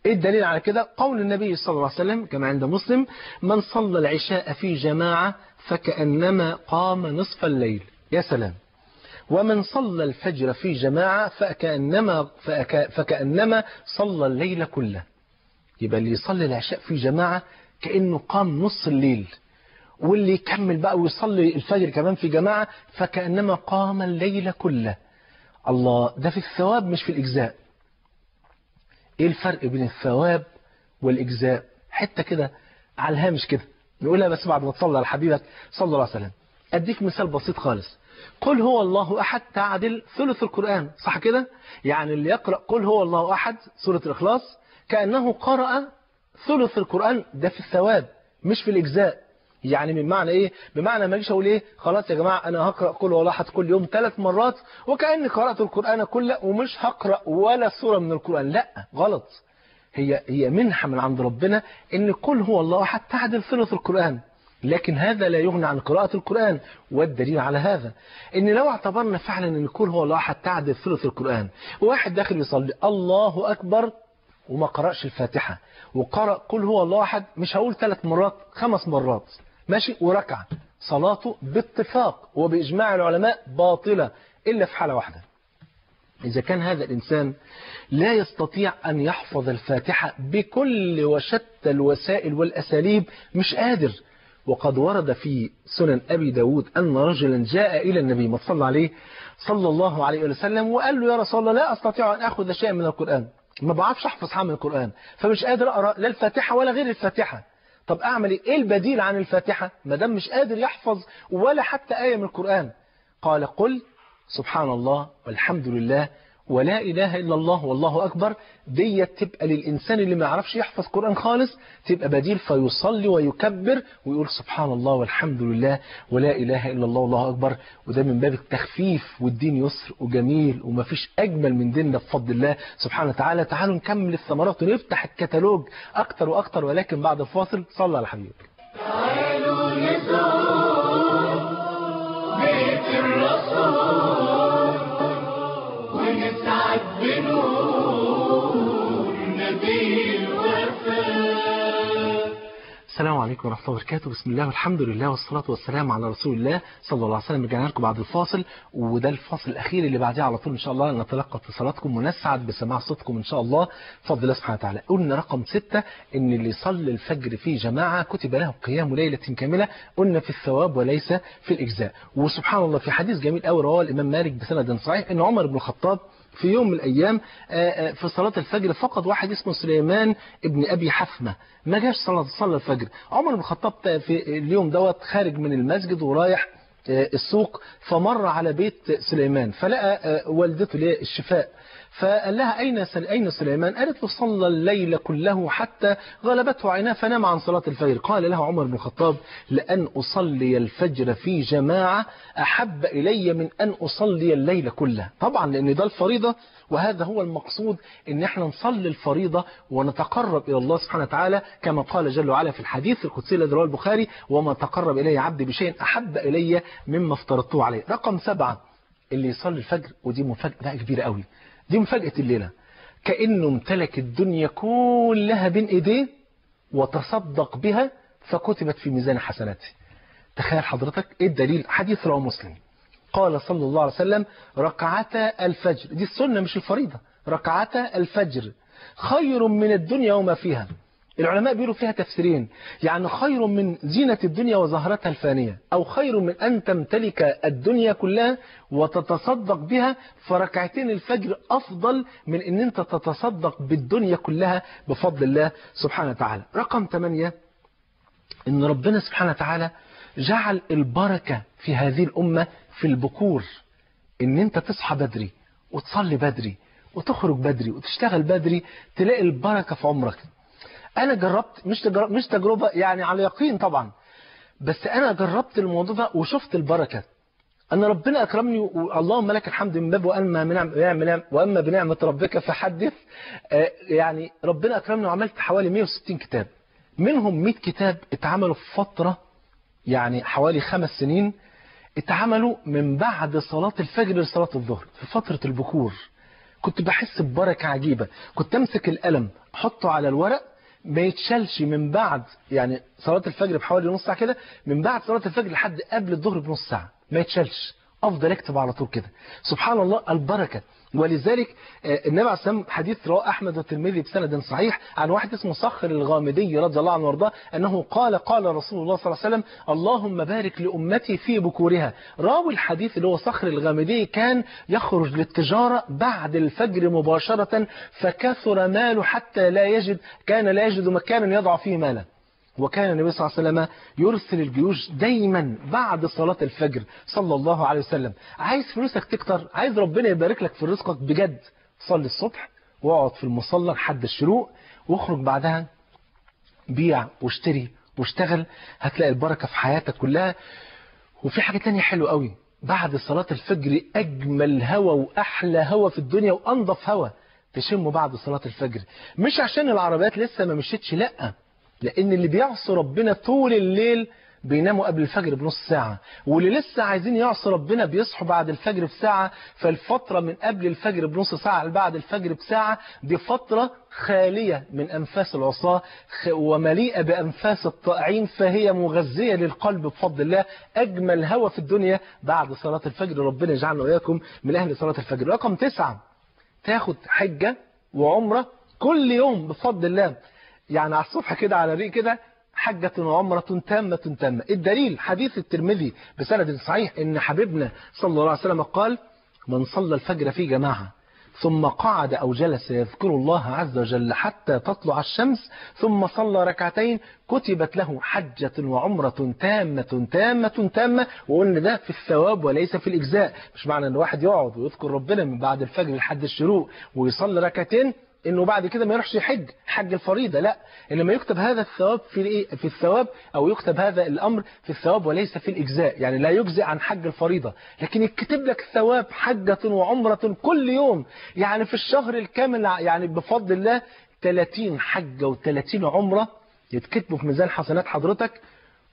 ايه الدليل على كده قول النبي صلى الله عليه وسلم كما عند مسلم من صلى العشاء في جماعة فكأنما قام نصف الليل يا سلام ومن صلى الفجر في جماعة فكأنما, فكأنما صلى الليل كله يبقى اللي يصلي العشاء في جماعة كأنه قام نص الليل واللي يكمل بقى ويصلي الفجر كمان في جماعة فكأنما قام الليل كله الله ده في الثواب مش في الإجزاء ايه الفرق بين الثواب والإجزاء حتة كده على الهامش كده نقول لها بس بعد ما تصلي على حبيبك صلى الله عليه وسلم أديك مثال بسيط خالص قل هو الله أحد تعدل ثلث القرآن صح كده يعني اللي يقرأ قل هو الله أحد سورة الإخلاص كأنه قرأ ثلث القرآن ده في الثواب مش في الإجزاء يعني من معنى إيه بمعنى ما اجيش أقول إيه خلاص يا جماعة أنا هقرأ قل هو الله أحد كل يوم ثلاث مرات وكأني قرأت القرآن كله ومش هقرأ ولا سورة من القرآن لا غلط هي هي منحة من عند ربنا أن قل هو الله أحد تعدل ثلث القرآن لكن هذا لا يغني عن قراءة القرآن والدليل على هذا أن لو اعتبرنا فعلا أن كل هو الله أحد تعدل ثلث القرآن واحد داخل يصلي الله أكبر وما قرأش الفاتحة وقرأ كل هو الله أحد مش هقول ثلاث مرات خمس مرات ماشي وركعة صلاته باتفاق وبإجماع العلماء باطلة إلا في حالة واحدة إذا كان هذا الإنسان لا يستطيع أن يحفظ الفاتحة بكل وشتى الوسائل والأساليب مش قادر وقد ورد في سنن أبي داود أن رجلا جاء إلى النبي ما صلى عليه صلى الله عليه وسلم وقال له يا رسول الله لا أستطيع أن أخذ شيئا من القرآن ما بعرفش أحفظ حاجة من القرآن فمش قادر أقرأ لا الفاتحة ولا غير الفاتحة طب أعمل إيه, إيه البديل عن الفاتحة ما دام مش قادر يحفظ ولا حتى آية من القرآن قال قل سبحان الله والحمد لله ولا إله إلا الله والله أكبر ديت تبقى للإنسان اللي ما يعرفش يحفظ قرآن خالص تبقى بديل فيصلي ويكبر ويقول سبحان الله والحمد لله ولا إله إلا الله والله أكبر وده من باب التخفيف والدين يسر وجميل وما فيش أجمل من ديننا بفضل الله سبحانه وتعالى تعالوا نكمل الثمرات ونفتح الكتالوج أكتر وأكتر ولكن بعد الفاصل صلى على حبيبك السلام عليكم ورحمة الله وبركاته بسم الله والحمد لله والصلاة والسلام على رسول الله صلى الله عليه وسلم رجعنا لكم بعد الفاصل وده الفاصل الأخير اللي بعديه على طول إن شاء الله نتلقى اتصالاتكم ونسعد بسماع صوتكم إن شاء الله بفضل الله سبحانه وتعالى قلنا رقم ستة إن اللي صلى الفجر في جماعة كتب له قيام ليلة كاملة قلنا في الثواب وليس في الإجزاء وسبحان الله في حديث جميل قوي رواه الإمام مالك بسند صحيح إن عمر بن الخطاب في يوم من الأيام آه، آه، في صلاة الفجر فقد واحد اسمه سليمان ابن أبي حفمة ما جاش صلاة صلى الفجر عمر بن الخطاب في اليوم دوت خارج من المسجد ورايح آه، السوق فمر على بيت سليمان فلقى والدته الشفاء فقال لها أين, سل... أين سليمان قالت له صلى الليل كله حتى غلبته عيناه فنام عن صلاة الفجر قال له عمر بن الخطاب لأن أصلي الفجر في جماعة أحب إلي من أن أصلي الليل كله طبعا لأن ده الفريضة وهذا هو المقصود أن احنا نصلي الفريضة ونتقرب إلى الله سبحانه وتعالى كما قال جل وعلا في الحديث القدسي الذي رواه البخاري وما تقرب إلي عبدي بشيء أحب إلي مما افترضته عليه رقم سبعة اللي يصلي الفجر ودي مفاجأة كبيرة قوي دي مفاجأة الليلة كأنه امتلك الدنيا كلها بين ايديه وتصدق بها فكتبت في ميزان حسناته تخيل حضرتك ايه الدليل حديث رواه مسلم قال صلى الله عليه وسلم ركعتا الفجر دي السنة مش الفريضة ركعتا الفجر خير من الدنيا وما فيها العلماء بيقولوا فيها تفسيرين يعني خير من زينة الدنيا وزهرتها الفانية أو خير من أن تمتلك الدنيا كلها وتتصدق بها فركعتين الفجر أفضل من أن أنت تتصدق بالدنيا كلها بفضل الله سبحانه وتعالى رقم 8 أن ربنا سبحانه وتعالى جعل البركة في هذه الأمة في البكور أن أنت تصحى بدري وتصلي بدري وتخرج بدري وتشتغل بدري تلاقي البركة في عمرك أنا جربت مش تجربة, مش تجربة يعني على يقين طبعا بس أنا جربت الموضوع ده وشفت البركة أن ربنا أكرمني اللهم لك الحمد من باب وأما, بنعم وأما بنعمة ربك فحدث آه، يعني ربنا أكرمني وعملت حوالي 160 كتاب منهم 100 كتاب اتعملوا في فترة يعني حوالي خمس سنين اتعملوا من بعد صلاة الفجر لصلاة الظهر في فترة البكور كنت بحس ببركة عجيبة كنت أمسك القلم أحطه على الورق ما يتشالش من بعد يعني صلاة الفجر بحوالي نص ساعة كده من بعد صلاة الفجر لحد قبل الظهر بنص ساعة ما يتشالش أفضل اكتب على طول كده سبحان الله البركة ولذلك آه، النبي عليه السلام حديث رواه أحمد والترمذي بسند صحيح عن واحد اسمه صخر الغامدي رضي الله عنه وارضاه أنه قال قال رسول الله صلى الله عليه وسلم اللهم بارك لأمتي في بكورها راوي الحديث اللي هو صخر الغامدي كان يخرج للتجارة بعد الفجر مباشرة فكثر ماله حتى لا يجد كان لا يجد مكانا يضع فيه مالا وكان النبي صلى الله عليه وسلم يرسل الجيوش دايما بعد صلاة الفجر صلى الله عليه وسلم عايز فلوسك تكتر عايز ربنا يبارك لك في رزقك بجد صلي الصبح واقعد في المصلى لحد الشروق واخرج بعدها بيع واشتري واشتغل هتلاقي البركة في حياتك كلها وفي حاجة تانية حلوة قوي بعد صلاة الفجر أجمل هوا وأحلى هوا في الدنيا وأنظف هوا تشمه بعد صلاة الفجر مش عشان العربيات لسه ما مشيتش لأ لأن اللي بيعصي ربنا طول الليل بيناموا قبل الفجر بنص ساعة واللي لسه عايزين يعصي ربنا بيصحوا بعد الفجر بساعة فالفترة من قبل الفجر بنص ساعة لبعد الفجر بساعة دي فترة خالية من أنفاس العصاة ومليئة بأنفاس الطائعين فهي مغذية للقلب بفضل الله أجمل هوى في الدنيا بعد صلاة الفجر ربنا يجعلنا وإياكم من أهل صلاة الفجر رقم تسعة تاخد حجة وعمرة كل يوم بفضل الله يعني على الصبح كده على ريق كده حجة وعمرة تامة تامة الدليل حديث الترمذي بسند صحيح ان حبيبنا صلى الله عليه وسلم قال من صلى الفجر في جماعة ثم قعد أو جلس يذكر الله عز وجل حتى تطلع الشمس ثم صلى ركعتين كتبت له حجة وعمرة تامة تامة تامة وقلنا ده في الثواب وليس في الإجزاء مش معنى أن الواحد يقعد ويذكر ربنا من بعد الفجر لحد الشروق ويصلي ركعتين انه بعد كده ما يروحش يحج حج الفريضه لا انما يكتب هذا الثواب في ايه في الثواب او يكتب هذا الامر في الثواب وليس في الاجزاء يعني لا يجزئ عن حج الفريضه لكن يكتب لك ثواب حجه وعمره كل يوم يعني في الشهر الكامل يعني بفضل الله 30 حجه و30 عمره يتكتبوا في ميزان حسنات حضرتك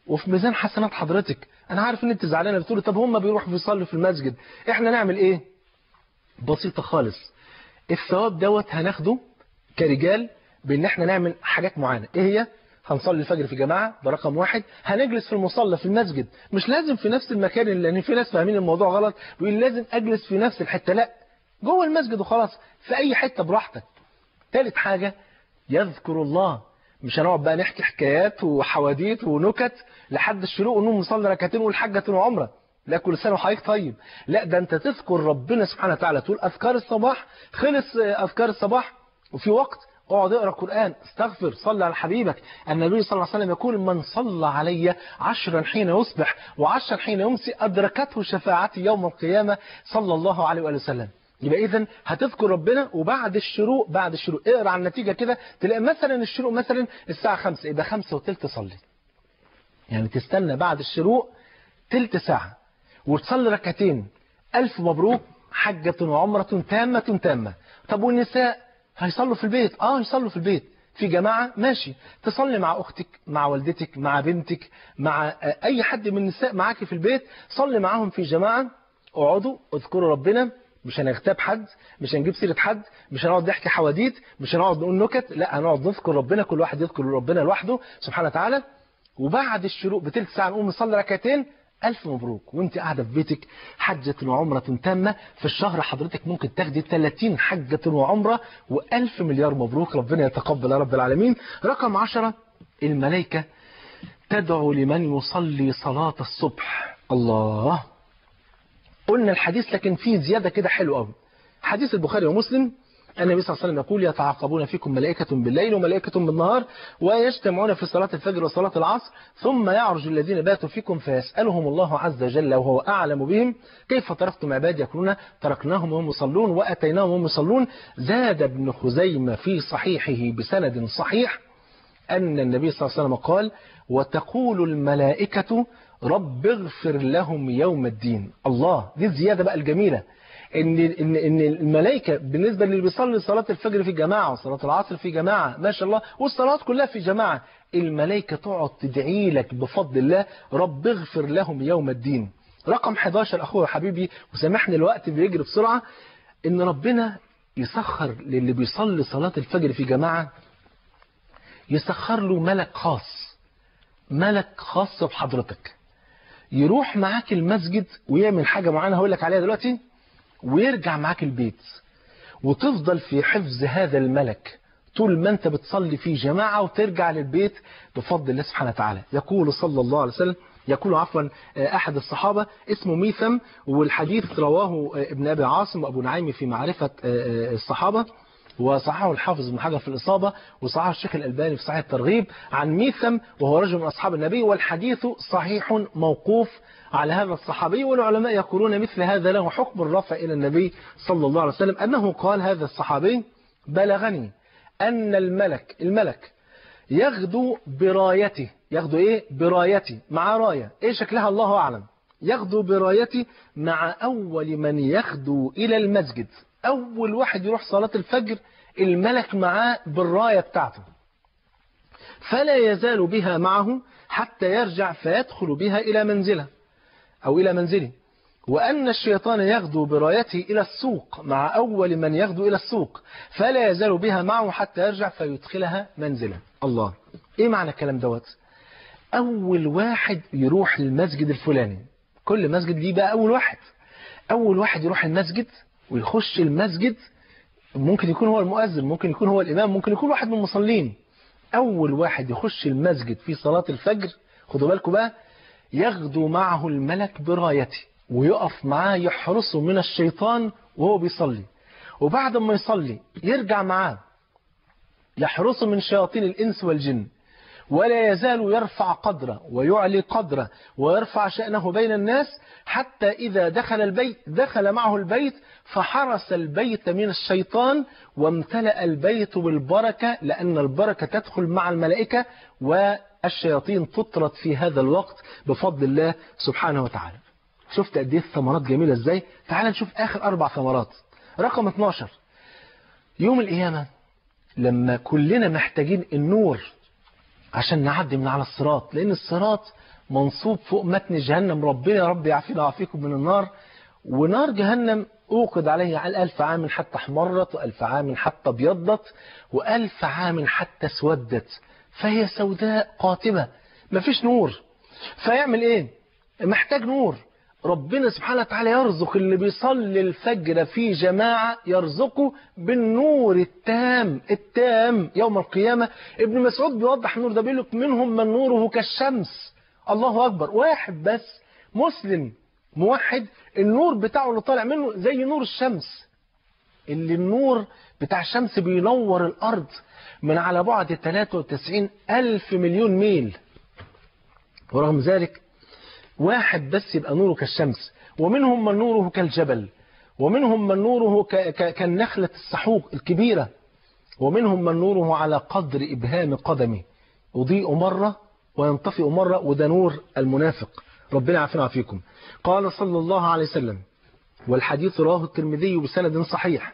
وفي ميزان حسنات حضرتك انا عارف ان انت زعلانه بتقولي طب هم بيروحوا بيصلوا في المسجد احنا نعمل ايه بسيطه خالص الثواب دوت هناخده كرجال بان احنا نعمل حاجات معينه ايه هي هنصلي الفجر في جماعه ده رقم واحد هنجلس في المصلى في المسجد مش لازم في نفس المكان لان في ناس فاهمين الموضوع غلط بيقول لازم اجلس في نفس الحته لا جوه المسجد وخلاص في اي حته براحتك ثالث حاجه يذكر الله مش هنقعد بقى نحكي حكايات وحواديت ونكت لحد الشروق ونقوم نصلي ركعتين والحجه وعمره لا كل سنة وحضرتك طيب لا ده أنت تذكر ربنا سبحانه وتعالى تقول أذكار الصباح خلص أذكار الصباح وفي وقت اقعد اقرا القرآن استغفر صلى على حبيبك النبي صلى الله عليه وسلم يقول من صلى علي عشرا حين يصبح وعشرا حين يمسي أدركته شفاعتي يوم القيامة صلى الله عليه وآله وسلم يبقى إذا هتذكر ربنا وبعد الشروق بعد الشروق اقرا على النتيجة كده تلاقي مثلا الشروق مثلا الساعة 5 يبقى 5 وثلث صلي يعني تستنى بعد الشروق ثلث ساعة وتصلي ركعتين ألف مبروك حجة وعمرة تامة تامة طب والنساء هيصلوا في البيت آه هيصلوا في البيت في جماعة ماشي تصلي مع أختك مع والدتك مع بنتك مع آه، أي حد من النساء معاك في البيت صلي معاهم في جماعة اقعدوا اذكروا ربنا مش هنغتاب حد مش هنجيب سيرة حد مش هنقعد نحكي حواديت مش هنقعد نقول نكت لا هنقعد نذكر ربنا كل واحد يذكر ربنا لوحده سبحانه وتعالى وبعد الشروق بتلت ساعة نقوم نصلي ركعتين ألف مبروك وانت قاعدة في بيتك حجة وعمرة تامة في الشهر حضرتك ممكن تاخدي 30 حجة وعمرة وألف مليار مبروك ربنا يتقبل يا رب العالمين رقم 10 الملائكة تدعو لمن يصلي صلاة الصبح الله قلنا الحديث لكن فيه زيادة كده حلوة قوي حديث البخاري ومسلم النبي صلى الله عليه وسلم يقول يتعاقبون فيكم ملائكة بالليل وملائكة بالنهار ويجتمعون في صلاة الفجر وصلاة العصر ثم يعرج الذين باتوا فيكم فيسألهم الله عز وجل وهو أعلم بهم كيف تركتم عباد يقولون تركناهم وهم يصلون وأتيناهم وهم يصلون زاد ابن خزيمة في صحيحه بسند صحيح أن النبي صلى الله عليه وسلم قال وتقول الملائكة رب اغفر لهم يوم الدين الله دي الزيادة بقى الجميلة ان ان ان الملائكه بالنسبه للي بيصلي صلاه الفجر في جماعه وصلاه العصر في جماعه ما شاء الله والصلاة كلها في جماعه الملائكه تقعد تدعي لك بفضل الله رب اغفر لهم يوم الدين رقم 11 اخويا حبيبي وسامحني الوقت بيجري بسرعه ان ربنا يسخر للي بيصلي صلاه الفجر في جماعه يسخر له ملك خاص ملك خاص بحضرتك يروح معاك المسجد ويعمل حاجه معينه هقول لك عليها دلوقتي ويرجع معاك البيت وتفضل في حفظ هذا الملك طول ما انت بتصلي في جماعة وترجع للبيت بفضل الله سبحانه وتعالى يقول صلى الله عليه وسلم يقول عفوا آه، أحد الصحابة اسمه ميثم والحديث رواه آه، ابن أبي عاصم وأبو نعيم في معرفة آه، الصحابة وصححه الحافظ بن حجر في الإصابة وصححه الشيخ الألباني في صحيح الترغيب عن ميثم وهو رجل من أصحاب النبي والحديث صحيح موقوف على هذا الصحابي والعلماء يقولون مثل هذا له حكم الرفع إلى النبي صلى الله عليه وسلم أنه قال هذا الصحابي بلغني أن الملك الملك يغدو برايته يغدو إيه برايتي مع راية إيه شكلها الله أعلم يغدو برايتي مع أول من يغدو إلى المسجد أول واحد يروح صلاة الفجر الملك معاه بالراية بتاعته فلا يزال بها معه حتى يرجع فيدخل بها إلى منزله أو إلى منزله وأن الشيطان يغدو برايته إلى السوق مع أول من يغدو إلى السوق فلا يزال بها معه حتى يرجع فيدخلها منزله الله إيه معنى الكلام دوت أول واحد يروح المسجد الفلاني كل مسجد ليه بقى أول واحد أول واحد يروح المسجد ويخش المسجد ممكن يكون هو المؤذن ممكن يكون هو الإمام ممكن يكون واحد من المصلين أول واحد يخش المسجد في صلاة الفجر خدوا بالكم بقى يغدو معه الملك برايته ويقف معاه يحرسه من الشيطان وهو بيصلي وبعد ما يصلي يرجع معاه يحرسه من شياطين الإنس والجن ولا يزال يرفع قدره ويعلي قدره ويرفع شأنه بين الناس حتى إذا دخل البيت دخل معه البيت فحرس البيت من الشيطان وامتلأ البيت بالبركة لأن البركة تدخل مع الملائكة والشياطين تطرد في هذا الوقت بفضل الله سبحانه وتعالى شفت قد ايه الثمرات جميلة ازاي تعال نشوف آخر أربع ثمرات رقم 12 يوم القيامة لما كلنا محتاجين النور عشان نعدي من على الصراط لأن الصراط منصوب فوق متن جهنم ربنا يا رب يعافينا ويعافيكم من النار ونار جهنم أوقد عليه ألف عام حتى احمرت وألف عام حتى ابيضت وألف عام حتى اسودت فهي سوداء قاتمة مفيش نور فيعمل إيه؟ محتاج نور ربنا سبحانه وتعالى يرزق اللي بيصلي الفجر في جماعة يرزقه بالنور التام التام يوم القيامة ابن مسعود بيوضح النور ده بيقول لك منهم من نوره كالشمس الله أكبر واحد بس مسلم موحد النور بتاعه اللي طالع منه زي نور الشمس اللي النور بتاع الشمس بينور الأرض من على بعد 93 ألف مليون ميل ورغم ذلك واحد بس يبقى نوره كالشمس ومنهم من نوره كالجبل ومنهم من نوره كالنخلة السحوق الكبيرة ومنهم من نوره على قدر إبهام قدمه يضيء مرة وينطفئ مرة وده نور المنافق ربنا عفنا فيكم قال صلى الله عليه وسلم والحديث رواه الترمذي بسند صحيح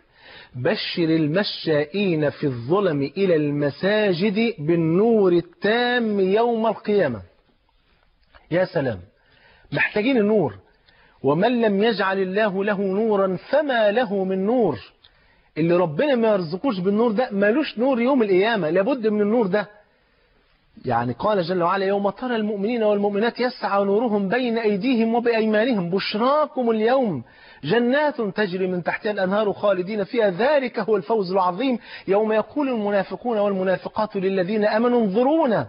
بشر المشائين في الظلم إلى المساجد بالنور التام يوم القيامة يا سلام محتاجين النور ومن لم يجعل الله له نورا فما له من نور اللي ربنا ما يرزقوش بالنور ده مالوش نور يوم القيامة لابد من النور ده يعني قال جل وعلا يوم ترى المؤمنين والمؤمنات يسعى نورهم بين أيديهم وبأيمانهم بشراكم اليوم جنات تجري من تحتها الأنهار خالدين فيها ذلك هو الفوز العظيم يوم يقول المنافقون والمنافقات للذين أمنوا انظرونا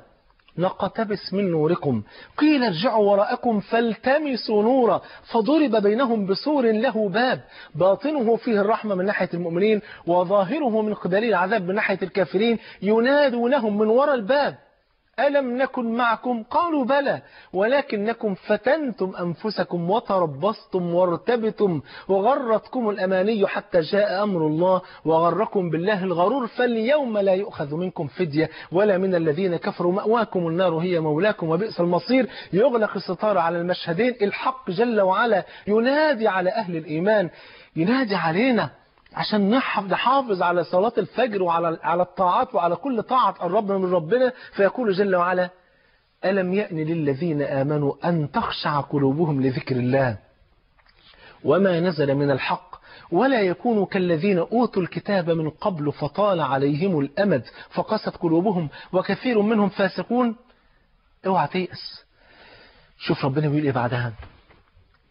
نقتبس من نوركم قيل ارجعوا وراءكم فالتمسوا نورا فضرب بينهم بسور له باب باطنه فيه الرحمة من ناحية المؤمنين وظاهره من قبل العذاب من ناحية الكافرين ينادونهم من وراء الباب ألم نكن معكم قالوا بلى ولكنكم فتنتم أنفسكم وتربصتم وارتبتم وغرتكم الأماني حتى جاء أمر الله وغركم بالله الغرور فاليوم لا يؤخذ منكم فدية ولا من الذين كفروا مأواكم النار هي مولاكم وبئس المصير يغلق الستار على المشهدين الحق جل وعلا ينادي على أهل الإيمان ينادي علينا عشان نحافظ على صلاة الفجر وعلى على الطاعات وعلى كل طاعة الرب من ربنا فيقول جل وعلا ألم يأن للذين آمنوا أن تخشع قلوبهم لذكر الله وما نزل من الحق ولا يكونوا كالذين أوتوا الكتاب من قبل فطال عليهم الأمد فقست قلوبهم وكثير منهم فاسقون اوعى تيأس شوف ربنا بيقول ايه بعدها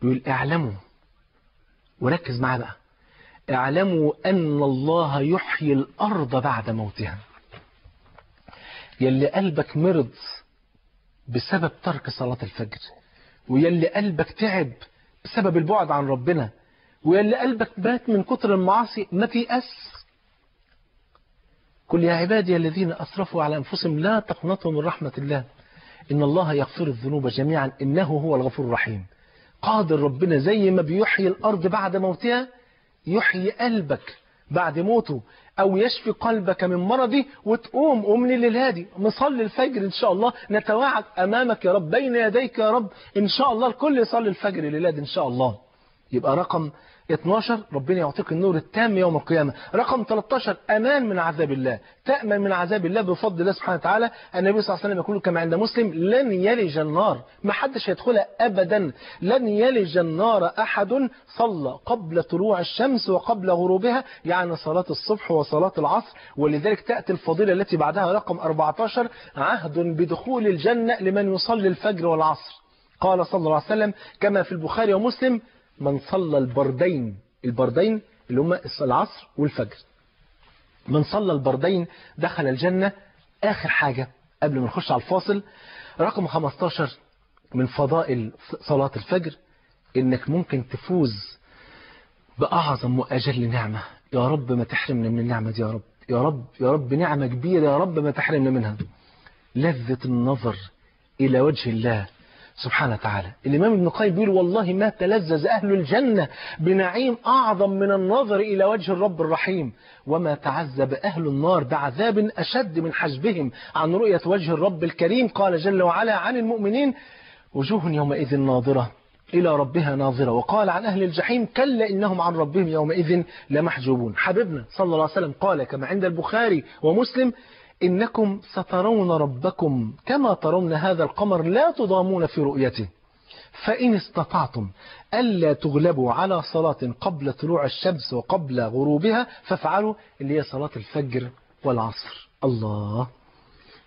بيقول اعلموا وركز معاه بقى اعلموا أن الله يحيي الأرض بعد موتها يلي قلبك مرض بسبب ترك صلاة الفجر ويلي قلبك تعب بسبب البعد عن ربنا ويلي قلبك مات من كتر المعاصي ما تيأس قل يا عبادي الذين أسرفوا على أنفسهم لا تقنطوا من رحمة الله إن الله يغفر الذنوب جميعا إنه هو الغفور الرحيم قادر ربنا زي ما بيحيي الأرض بعد موتها يحيي قلبك بعد موته أو يشفي قلبك من مرضه وتقوم قوم للهادي هادي نصلي الفجر إن شاء الله نتوعد أمامك يا رب بين يديك يا رب إن شاء الله الكل يصلي الفجر للهادي إن شاء الله يبقى رقم 12 ربنا يعطيك النور التام يوم القيامة رقم 13 أمان من عذاب الله تأمن من عذاب الله بفضل الله سبحانه وتعالى النبي صلى الله عليه وسلم يقول كما عند مسلم لن يلج النار ما حدش هيدخلها أبدا لن يلج النار أحد صلى قبل طلوع الشمس وقبل غروبها يعني صلاة الصبح وصلاة العصر ولذلك تأتي الفضيلة التي بعدها رقم 14 عهد بدخول الجنة لمن يصلي الفجر والعصر قال صلى الله عليه وسلم كما في البخاري ومسلم من صلى البردين البردين اللي هم العصر والفجر من صلى البردين دخل الجنة آخر حاجة قبل ما نخش على الفاصل رقم 15 من فضائل صلاة الفجر إنك ممكن تفوز بأعظم وأجل نعمة يا رب ما تحرمنا من النعمة دي يا رب يا رب يا رب نعمة كبيرة يا رب ما تحرمنا منها لذة النظر إلى وجه الله سبحانه وتعالى الإمام ابن القيم بيقول والله ما تلذذ أهل الجنة بنعيم أعظم من النظر إلى وجه الرب الرحيم وما تعذب أهل النار بعذاب أشد من حجبهم عن رؤية وجه الرب الكريم قال جل وعلا عن المؤمنين وجوه يومئذ ناظرة إلى ربها ناظرة وقال عن أهل الجحيم كلا إنهم عن ربهم يومئذ لمحجوبون حبيبنا صلى الله عليه وسلم قال كما عند البخاري ومسلم إنكم سترون ربكم كما ترون هذا القمر لا تضامون في رؤيته فإن استطعتم ألا تغلبوا على صلاة قبل طلوع الشمس وقبل غروبها فافعلوا اللي هي صلاة الفجر والعصر الله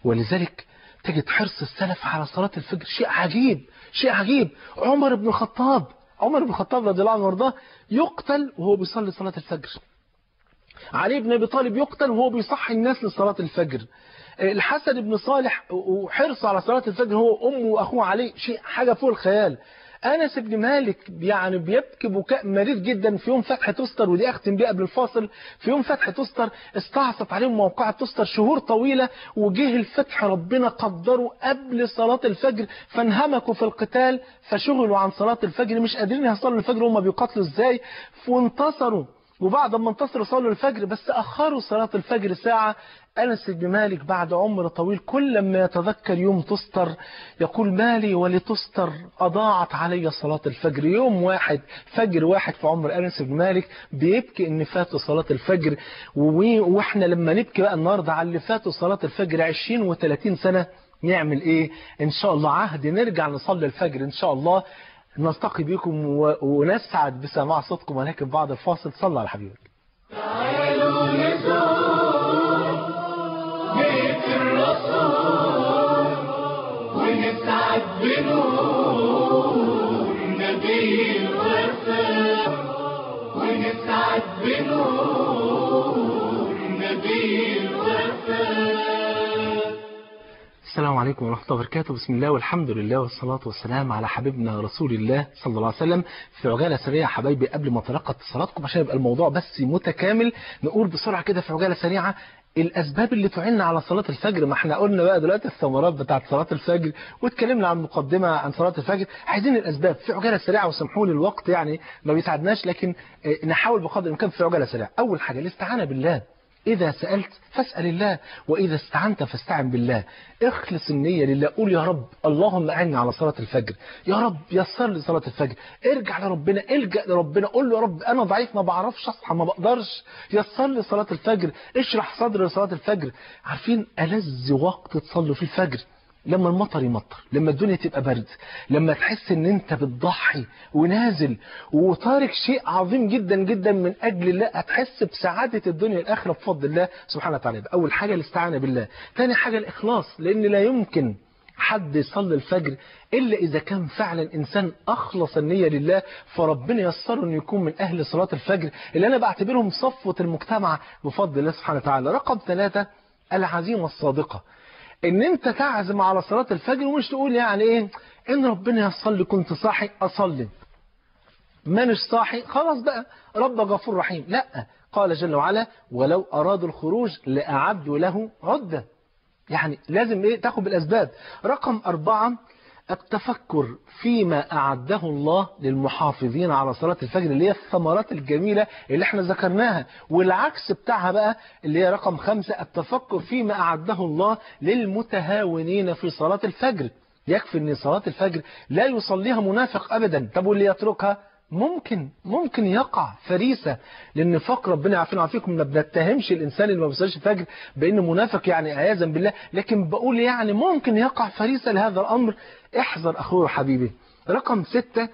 ولذلك تجد حرص السلف على صلاة الفجر شيء عجيب شيء عجيب عمر بن الخطاب عمر بن الخطاب رضي الله عنه وارضاه يقتل وهو بيصلي صلاة الفجر علي بن ابي طالب يقتل وهو بيصحي الناس لصلاه الفجر آه، الحسن بن صالح وحرصه على صلاه الفجر هو امه واخوه علي شيء حاجه فوق الخيال انس بن مالك يعني بيبكي بكاء مريض جدا في يوم فتح تستر ودي اختم بيه قبل الفاصل في يوم فتح تستر استعصت عليهم موقعة تستر شهور طويله وجه الفتح ربنا قدره قبل صلاه الفجر فانهمكوا في القتال فشغلوا عن صلاه الفجر مش قادرين يصلوا الفجر وهم بيقاتلوا ازاي وانتصروا وبعد ما انتصروا صلوا الفجر بس أخروا صلاة الفجر ساعة أنس بن مالك بعد عمر طويل كل ما يتذكر يوم تستر يقول مالي ولتستر أضاعت علي صلاة الفجر يوم واحد فجر واحد في عمر أنس بن مالك بيبكي إن فات صلاة الفجر وإحنا لما نبكي بقى النهاردة على اللي فاتوا صلاة الفجر 20 و30 سنة نعمل ايه ان شاء الله عهد نرجع نصلي الفجر ان شاء الله نلتقي بكم ونسعد بسماع صوتكم ولكن بعد الفاصل صلى على حبيبك
تعالوا نزور بيت الرسول ونسعد بنور نبي الوفاء ونسعد بنور
السلام عليكم ورحمة الله وبركاته بسم الله والحمد لله والصلاة والسلام على حبيبنا رسول الله صلى الله عليه وسلم في عجالة سريعة حبايبي قبل ما تلقى اتصالاتكم عشان يبقى الموضوع بس متكامل نقول بسرعة كده في عجالة سريعة الأسباب اللي تعيننا على صلاة الفجر ما احنا قلنا بقى دلوقتي الثمرات بتاعة صلاة الفجر واتكلمنا عن مقدمة عن صلاة الفجر عايزين الأسباب في عجالة سريعة وسمحوا لي الوقت يعني ما بيساعدناش لكن آه، نحاول بقدر الإمكان في عجالة سريعة أول حاجة الاستعانة بالله إذا سألت فاسأل الله وإذا استعنت فاستعن بالله اخلص النية لله قول يا رب اللهم أعني على صلاة الفجر يا رب يسر لي صلاة الفجر ارجع لربنا الجأ لربنا قول له يا رب أنا ضعيف ما بعرفش أصحى ما بقدرش يسر لي صلاة الفجر اشرح صدري لصلاة الفجر عارفين ألذ وقت تصلوا فيه الفجر لما المطر يمطر لما الدنيا تبقى برد لما تحس ان انت بتضحي ونازل وتارك شيء عظيم جدا جدا من اجل الله هتحس بسعادة الدنيا الاخرة بفضل الله سبحانه وتعالى اول حاجة الاستعانة بالله تاني حاجة الاخلاص لان لا يمكن حد يصلي الفجر إلا إذا كان فعلا إنسان أخلص النية لله فربنا يسره أن يكون من أهل صلاة الفجر اللي أنا بعتبرهم صفوة المجتمع بفضل الله سبحانه وتعالى رقم ثلاثة العزيمة الصادقة ان انت تعزم على صلاة الفجر ومش تقول يعني ايه ان ربنا يصلي كنت صاحي اصلي مانش صاحي خلاص بقى رب غفور رحيم لا قال جل وعلا ولو ارادوا الخروج لاعدوا له عده يعني لازم ايه تاخد بالاسباب رقم أربعة التفكر فيما أعده الله للمحافظين على صلاة الفجر اللي هي الثمرات الجميلة اللي احنا ذكرناها والعكس بتاعها بقى اللي هي رقم خمسة التفكر فيما أعده الله للمتهاونين في صلاة الفجر يكفي ان صلاة الفجر لا يصليها منافق أبدا طب واللي يتركها ممكن ممكن يقع فريسة للنفاق ربنا يعافينا ويعافيكم ما بنتهمش الإنسان اللي ما بيصليش الفجر بأنه منافق يعني عياذا بالله لكن بقول يعني ممكن يقع فريسة لهذا الأمر احذر أخوه حبيبي رقم ستة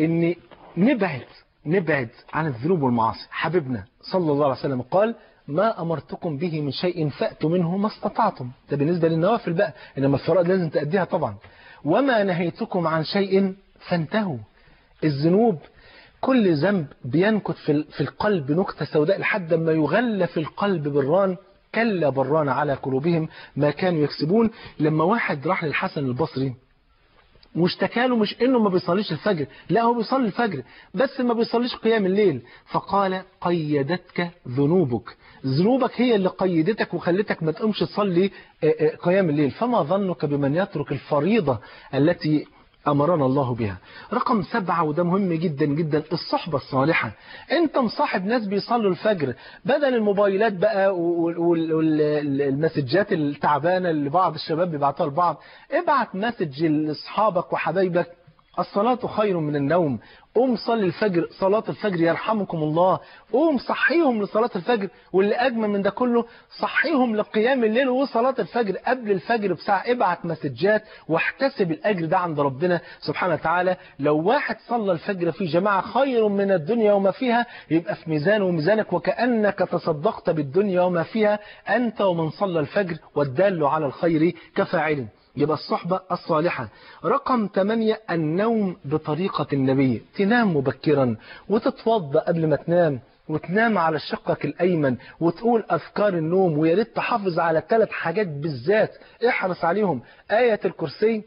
أن نبعد نبعد عن الذنوب والمعاصي حبيبنا صلى الله عليه وسلم قال ما أمرتكم به من شيء فأتوا منه ما استطعتم ده بالنسبة للنوافل بقى إنما الفرائض لازم تأديها طبعا وما نهيتكم عن شيء فانتهوا الذنوب كل ذنب بينكت في القلب نكتة سوداء لحد ما يغلف القلب بالران كلا بران على قلوبهم ما كانوا يكسبون لما واحد راح للحسن البصري واشتكى له مش انه ما بيصليش الفجر لا هو بيصلي الفجر بس ما بيصليش قيام الليل فقال قيدتك ذنوبك ذنوبك هي اللي قيدتك وخلتك ما تقومش تصلي قيام الليل فما ظنك بمن يترك الفريضة التي أمرنا الله بها رقم سبعة وده مهم جدا جدا الصحبة الصالحة انت مصاحب ناس بيصلوا الفجر بدل الموبايلات بقى والمسجات التعبانة اللي بعض الشباب بيبعتها لبعض ابعت مسج لأصحابك وحبايبك الصلاة خير من النوم قوم صلي الفجر صلاة الفجر يرحمكم الله قوم صحيهم لصلاة الفجر واللي أجمل من ده كله صحيهم لقيام الليل وصلاة الفجر قبل الفجر بساعة ابعت مسجات واحتسب الأجر ده عند ربنا سبحانه وتعالى لو واحد صلى الفجر في جماعة خير من الدنيا وما فيها يبقى في ميزان وميزانك وكأنك تصدقت بالدنيا وما فيها أنت ومن صلى الفجر والدال على الخير كفاعل يبقى الصحبة الصالحة رقم 8 النوم بطريقة النبي تنام مبكرا وتتوضى قبل ما تنام وتنام على شقك الأيمن وتقول أذكار النوم ويا ريت تحافظ على ثلاث حاجات بالذات احرص عليهم آية الكرسي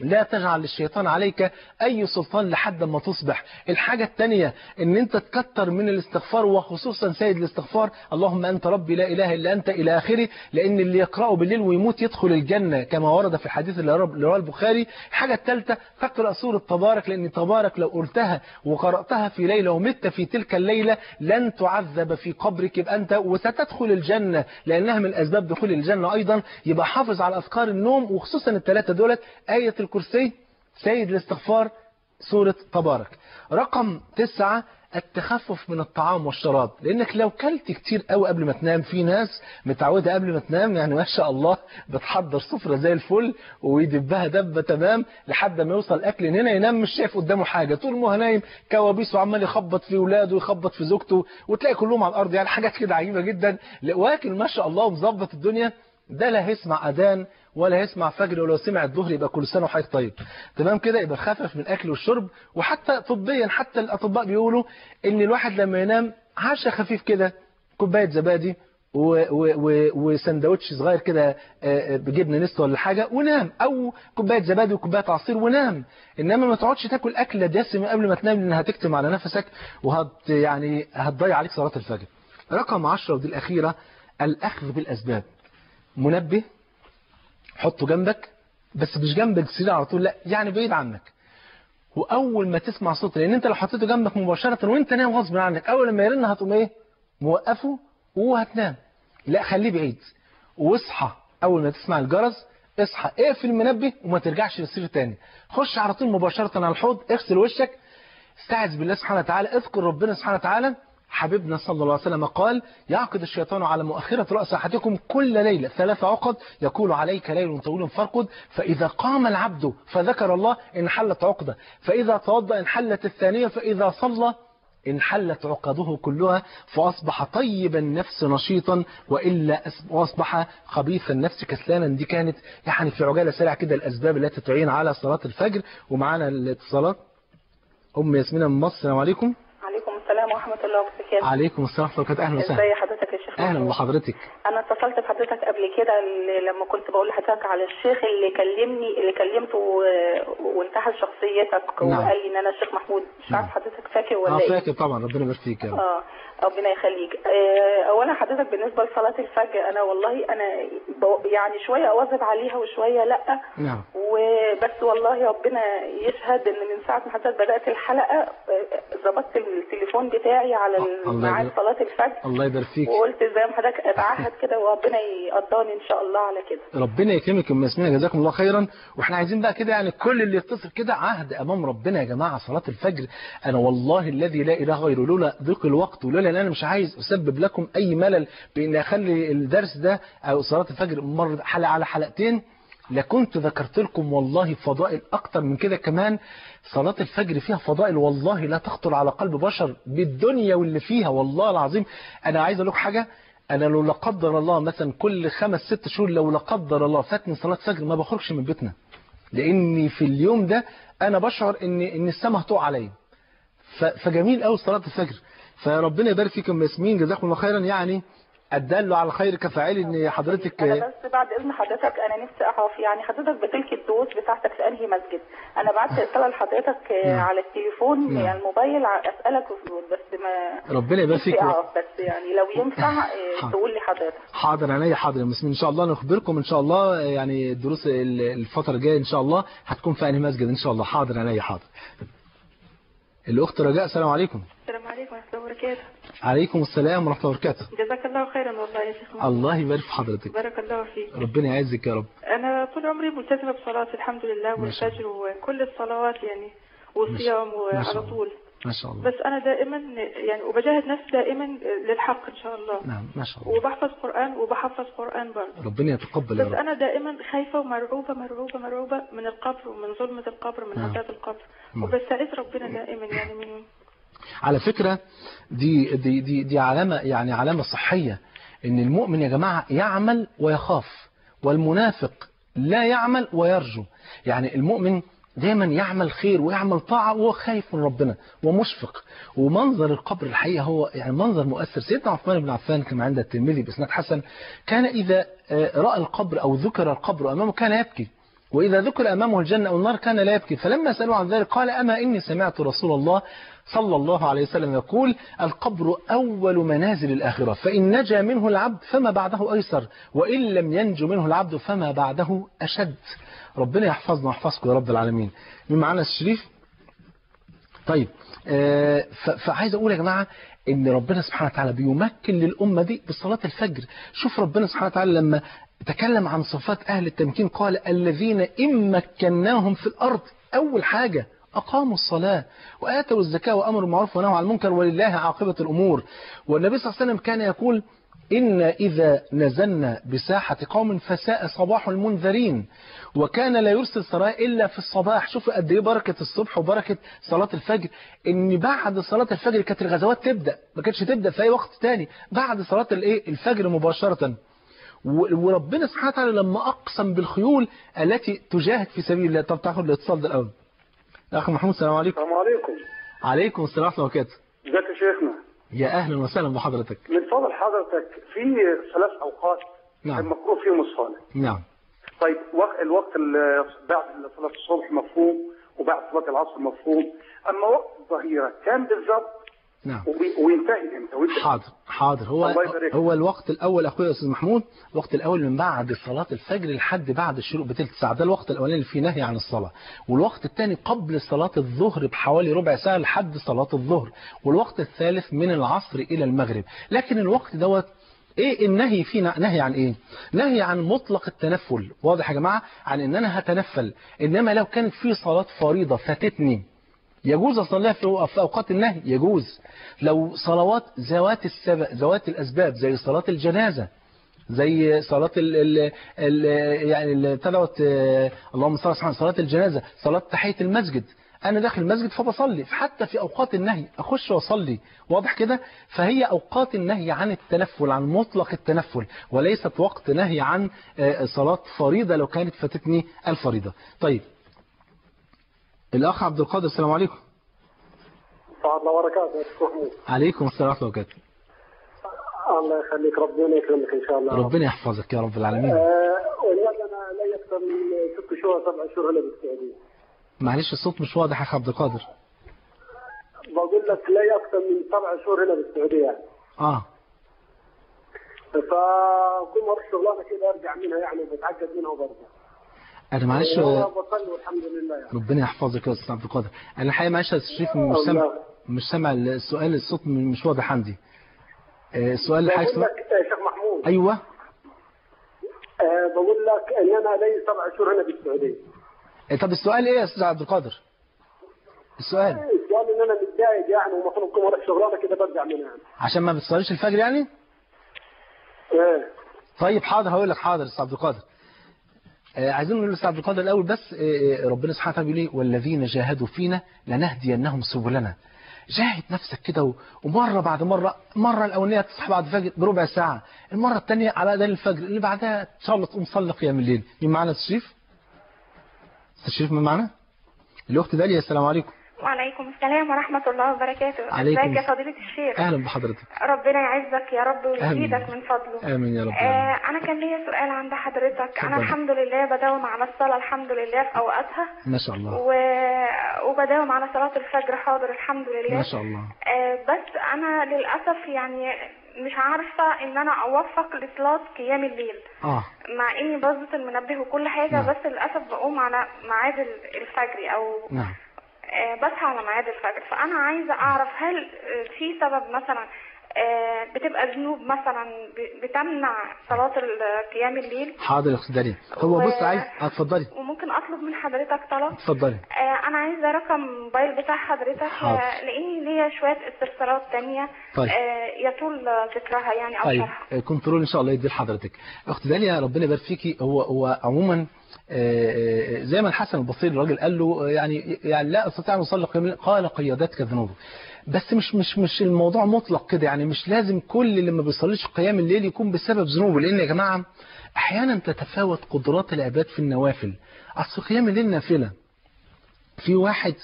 لا تجعل للشيطان عليك أي سلطان لحد ما تصبح الحاجة الثانية أن أنت تكتر من الاستغفار وخصوصا سيد الاستغفار اللهم أنت ربي لا إله إلا أنت إلى آخره لأن اللي يقرأه بالليل ويموت يدخل الجنة كما ورد في الحديث اللي رواه البخاري الحاجة الثالثة تقرأ سورة تبارك لأن تبارك لو قلتها وقرأتها في ليلة ومت في تلك الليلة لن تعذب في قبرك يبقى أنت وستدخل الجنة لأنها من أسباب دخول الجنة أيضا يبقى حافظ على أذكار النوم وخصوصا الثلاثة دولت آية الكرسي سيد الاستغفار سورة تبارك رقم تسعة التخفف من الطعام والشراب لانك لو كلت كتير قوي قبل ما تنام في ناس متعوده قبل ما تنام يعني ما شاء الله بتحضر سفره زي الفل ويدبها دبه تمام لحد ما يوصل اكل هنا ينام مش شايف قدامه حاجه طول ما هو نايم كوابيس وعمال يخبط في اولاده ويخبط في زوجته وتلاقي كلهم على الارض يعني حاجات كده عجيبه جدا واكل ما شاء الله ومظبط الدنيا ده لا هيسمع اذان ولا يسمع فجر ولو سمع الظهر يبقى كل سنه وحضرتك طيب تمام كده يبقى خفف من الاكل والشرب وحتى طبيا حتى الاطباء بيقولوا ان الواحد لما ينام عشاء خفيف كده كوبايه زبادي وسندوتش صغير كده آه، آه، بجبنه نست ولا حاجه ونام او كوبايه زبادي وكوبايه عصير ونام انما ما تقعدش تاكل اكله دسمه قبل ما تنام لان هتكتم على نفسك وهت يعني هتضيع عليك صلاه الفجر رقم 10 ودي الاخيره الاخذ بالاسباب منبه حطه جنبك بس مش جنب السرير على طول لا يعني بعيد عنك واول ما تسمع صوت لان انت لو حطيته جنبك مباشره وانت نايم غصب عنك اول ما يرن هتقوم ايه موقفه وهتنام لا خليه بعيد واصحى اول ما تسمع الجرس اصحى اقفل المنبه وما ترجعش للسرير تاني خش على طول مباشره على الحوض اغسل وشك استعذ بالله سبحانه وتعالى اذكر ربنا سبحانه وتعالى حبيبنا صلى الله عليه وسلم قال يعقد الشيطان على مؤخرة رأس أحدكم كل ليلة ثلاث عقد يقول عليك ليل طويل فارقد فإذا قام العبد فذكر الله انحلت عقدة فإذا توضأ انحلت الثانية فإذا صلى انحلت عقده كلها فأصبح طيب النفس نشيطا وإلا وأصبح خبيث النفس كسلانا دي كانت يعني في عجالة سريعة كده الأسباب التي تعين على صلاة الفجر ومعانا الاتصالات أم ياسمين من مصر السلام عليكم
ورحمة الله وبركاته عليكم
السلام ورحمة الله وبركاته أهلا وسهلا ازي
حضرتك يا شيخ أهلا بحضرتك أنا اتصلت بحضرتك قبل كده لما كنت بقول لحضرتك على الشيخ اللي كلمني اللي كلمته وانتحل شخصيتك نعم. وقال لي إن أنا الشيخ محمود مش نعم. عارف حضرتك فاكر ولا آه، إيه؟ أه فاكر
طبعا ربنا يبارك فيك
آه ربنا يخليك آه، اولا حضرتك بالنسبه لصلاه الفجر انا والله انا يعني شويه اواظب عليها وشويه لا نعم وبس والله ربنا يشهد ان من ساعه ما حضرتك بدات الحلقه آه، ظبطت التليفون بتاعي على ميعاد صلاه
الفجر الله يبارك فيك وقلت
زي ما حضرتك اتعهد كده وربنا يقضاني ان شاء الله على
كده ربنا يكرمك ام ياسمين جزاكم الله خيرا واحنا عايزين بقى كده يعني كل اللي يتصل كده عهد امام ربنا يا جماعه صلاه الفجر انا والله الذي لا اله غيره لولا ضيق الوقت ولولا لأن أنا مش عايز أسبب لكم أي ملل بأن أخلي الدرس ده أو صلاة الفجر مر حلقة على حلقتين لكنت ذكرت لكم والله فضائل أكتر من كده كمان صلاة الفجر فيها فضائل والله لا تخطر على قلب بشر بالدنيا واللي فيها والله العظيم أنا عايز أقول لكم حاجة أنا لو لا قدر الله مثلا كل خمس ست شهور لو لا قدر الله فاتني صلاة فجر ما بخرجش من بيتنا لأني في اليوم ده أنا بشعر إن إن السماء هتقع عليا فجميل قوي صلاة الفجر فربنا يبارك فيكم ياسمين جزاكم الله خيرا يعني الدل على الخير كفاعل ان حضرتك أنا بس
بعد اذن حضرتك انا نفسي اعرف يعني حضرتك بتلك الدروس بتاعتك في انهي مسجد انا بعت آه. رساله لحضرتك آه، نعم. على التليفون يعني الموبايل اسالك بس ما ربنا يبارك فيك بس يعني لو ينفع آه،
تقول لي حضرتك حاضر عينيا حاضر يا ان شاء الله نخبركم ان شاء الله يعني الدروس الفتره الجايه ان شاء الله هتكون في انهي مسجد ان شاء الله حاضر عينيا حاضر الأخت رجاء السلام عليكم
السلام عليكم ورحمة الله وبركاته
عليكم السلام ورحمة الله وبركاته
جزاك الله خيرا والله يا شيخ
الله يبارك في حضرتك بارك الله فيك ربنا يعزك يا رب
أنا طول عمري ملتزمة بصلاة الحمد لله والفجر وكل الصلوات يعني والصيام وعلى طول ما شاء الله بس أنا دائما يعني وبجاهد نفسي دائما للحق إن شاء الله نعم ما شاء الله وبحفظ قرآن وبحفظ قرآن برضه
ربنا يتقبل يا رب بس أنا
دائما خايفة ومرعوبة مرعوبة مرعوبة من القبر ومن ظلمة القبر من عذاب نعم. القبر وبستعيذ ربنا دائما يعني منهم
على فكرة دي دي دي دي علامة يعني علامة صحية ان المؤمن يا جماعة يعمل ويخاف والمنافق لا يعمل ويرجو يعني المؤمن دايما يعمل خير ويعمل طاعة وهو خايف من ربنا ومشفق ومنظر القبر الحقيقة هو يعني منظر مؤثر سيدنا عثمان بن عفان كما عند الترمذي بإسناد حسن كان إذا آه، رأى القبر أو ذكر القبر أمامه كان يبكي وإذا ذكر أمامه الجنة أو النار كان لا يبكي فلما سألوا عن ذلك قال أما إني سمعت رسول الله صلى الله عليه وسلم يقول القبر أول منازل الآخرة فإن نجا منه العبد فما بعده أيسر وإن لم ينج منه العبد فما بعده أشد ربنا يحفظنا ويحفظكم يا رب العالمين من معنا الشريف طيب آه، فعايز أقول يا جماعة ان ربنا سبحانه وتعالى بيمكن للأمة دي بصلاة الفجر شوف ربنا سبحانه وتعالى لما تكلم عن صفات أهل التمكين قال الذين إن مكناهم في الأرض أول حاجة أقاموا الصلاة وآتوا الزكاة وأمروا بالمعروف ونهوا عن المنكر ولله عاقبة الأمور والنبي صلى الله عليه وسلم كان يقول إن إذا نزلنا بساحة قوم فساء صباح المنذرين وكان لا يرسل صلاة إلا في الصباح شوفوا قد إيه بركة الصبح وبركة صلاة الفجر إن بعد صلاة الفجر كانت الغزوات تبدأ ما كانتش تبدأ في أي وقت تاني بعد صلاة الفجر مباشرة وربنا سبحانه وتعالى لما أقسم بالخيول التي تجاهد في سبيل الله طب تاخد الاتصال ده الأول أخ محمود السلام عليكم السلام عليكم عليكم السلام ورحمة الله وبركاته ازيك يا شيخنا يا أهلا وسهلا بحضرتك
من فضل حضرتك في ثلاث أوقات نعم المكروه فيهم الصلاة نعم طيب الوقت بعد صلاة الصبح مفهوم وبعد صلاة العصر مفهوم أما وقت الظهيرة كان بالظبط نعم وينتهي امتى
حاضر حاضر هو هو الوقت الاول اخويا يا استاذ محمود الوقت الاول من بعد صلاه الفجر لحد بعد الشروق بثلث ساعه ده الوقت الاولاني اللي فيه نهي عن الصلاه والوقت الثاني قبل صلاه الظهر بحوالي ربع ساعه لحد صلاه الظهر والوقت الثالث من العصر الى المغرب لكن الوقت دوت ايه النهي فينا نهي عن ايه نهي عن مطلق التنفل واضح يا جماعه عن ان انا هتنفل انما لو كانت في صلاه فريضه فاتتني يجوز أصلها في أوقات النهي يجوز لو صلوات ذوات السبب ذوات الأسباب زي صلاة الجنازة زي صلاة ال ال ال يعني تدعوت آه، اللهم صل على صلاة الجنازة صلاة تحية المسجد أنا داخل المسجد فبصلي حتى في أوقات النهي أخش وأصلي واضح كده فهي أوقات النهي عن التنفل عن مطلق التنفل وليست وقت نهي عن آه، صلاة فريضة لو كانت فاتتني الفريضة طيب الأخ عبد القادر السلام عليكم
الله وبركاته
عليكم السلام ورحمة الله وبركاته
الله يخليك ربنا يكرمك إن شاء الله ربنا
يحفظك يا رب العالمين
أه والله أنا لا يكثر من ست شهور سبع شهور هنا بالسعودية
معلش الصوت مش واضح يا أخ عبد القادر
بقول لك لا يكثر من سبع شهور هنا بالسعودية يعني. آه فكل مرة شغلانة كده أرجع منها يعني بتعقد منها وبرجع
انا معلش ربنا يحفظك يا استاذ عبد القادر انا الحقيقه معلش يا شريف مش سامع مش سامع السؤال الصوت مش واضح عندي آه، السؤال اللي حضرتك آه،
شيخ محمود ايوه أه بقول لك ان انا لي سبع شهور هنا في السعوديه
آه، طب السؤال ايه يا استاذ عبد القادر السؤال
السؤال ان انا متضايق يعني ومفروض كم وراك شغلانه كده برجع منها يعني.
عشان ما بتصليش الفجر يعني ايه طيب حاضر هقول لك حاضر يا استاذ عبد القادر آه، عايزين نقول عبد القادر الأول بس آه، آه، ربنا سبحانه وتعالى بيقول ايه والذين جاهدوا فينا لنهدينهم سبلنا جاهد نفسك كده ومرة بعد مرة مرة الأولانية تصحى بعد فجر بربع ساعة المرة الثانية على أذان الفجر اللي بعدها تقوم ومصلي قيام الليل مين معانا استاذ شريف؟ استاذ شريف مين معانا؟ الوقت ده السلام عليكم
وعليكم السلام ورحمة الله وبركاته عليكم ازيك يا فضيلة الشيخ
أهلا بحضرتك
ربنا
يعزك يا رب ويزيدك من فضله آمين يا رب آه أنا كان ليا سؤال عند حضرتك أنا الحمد لله بداوم على الصلاة الحمد لله في أوقاتها
ما شاء الله و...
وبداوم على صلاة الفجر حاضر الحمد لله ما شاء الله آه بس أنا للأسف يعني مش عارفة ان انا اوفق لصلاة قيام الليل اه مع اني بظبط المنبه وكل حاجة نعم. بس للأسف بقوم على ميعاد الفجر او نعم. آه، بصحى على ميعاد الفجر فانا عايزه اعرف هل آه، في سبب مثلا آه، بتبقى ذنوب مثلا بتمنع صلاه قيام الليل حاضر يا
اختي داليا هو بص عايز اتفضلي
وممكن اطلب من حضرتك طلب اتفضلي انا عايزه رقم موبايل بتاع حضرتك لاني ليا شويه استفسارات ثانيه طيب. يطول ذكرها يعني اكثر
طيب كنترول ان شاء الله يدي لحضرتك اختي داليا ربنا يبارك فيكي هو هو عموما زي ما الحسن البصير الراجل قال له يعني يعني لا استطيع ان اصلي قيام قال قيادتك ذنوبه بس مش مش مش الموضوع مطلق كده يعني مش لازم كل اللي ما بيصليش قيام الليل يكون بسبب ذنوبه لان يا جماعه احيانا تتفاوت قدرات العباد في النوافل اصل قيام الليل نافله في واحد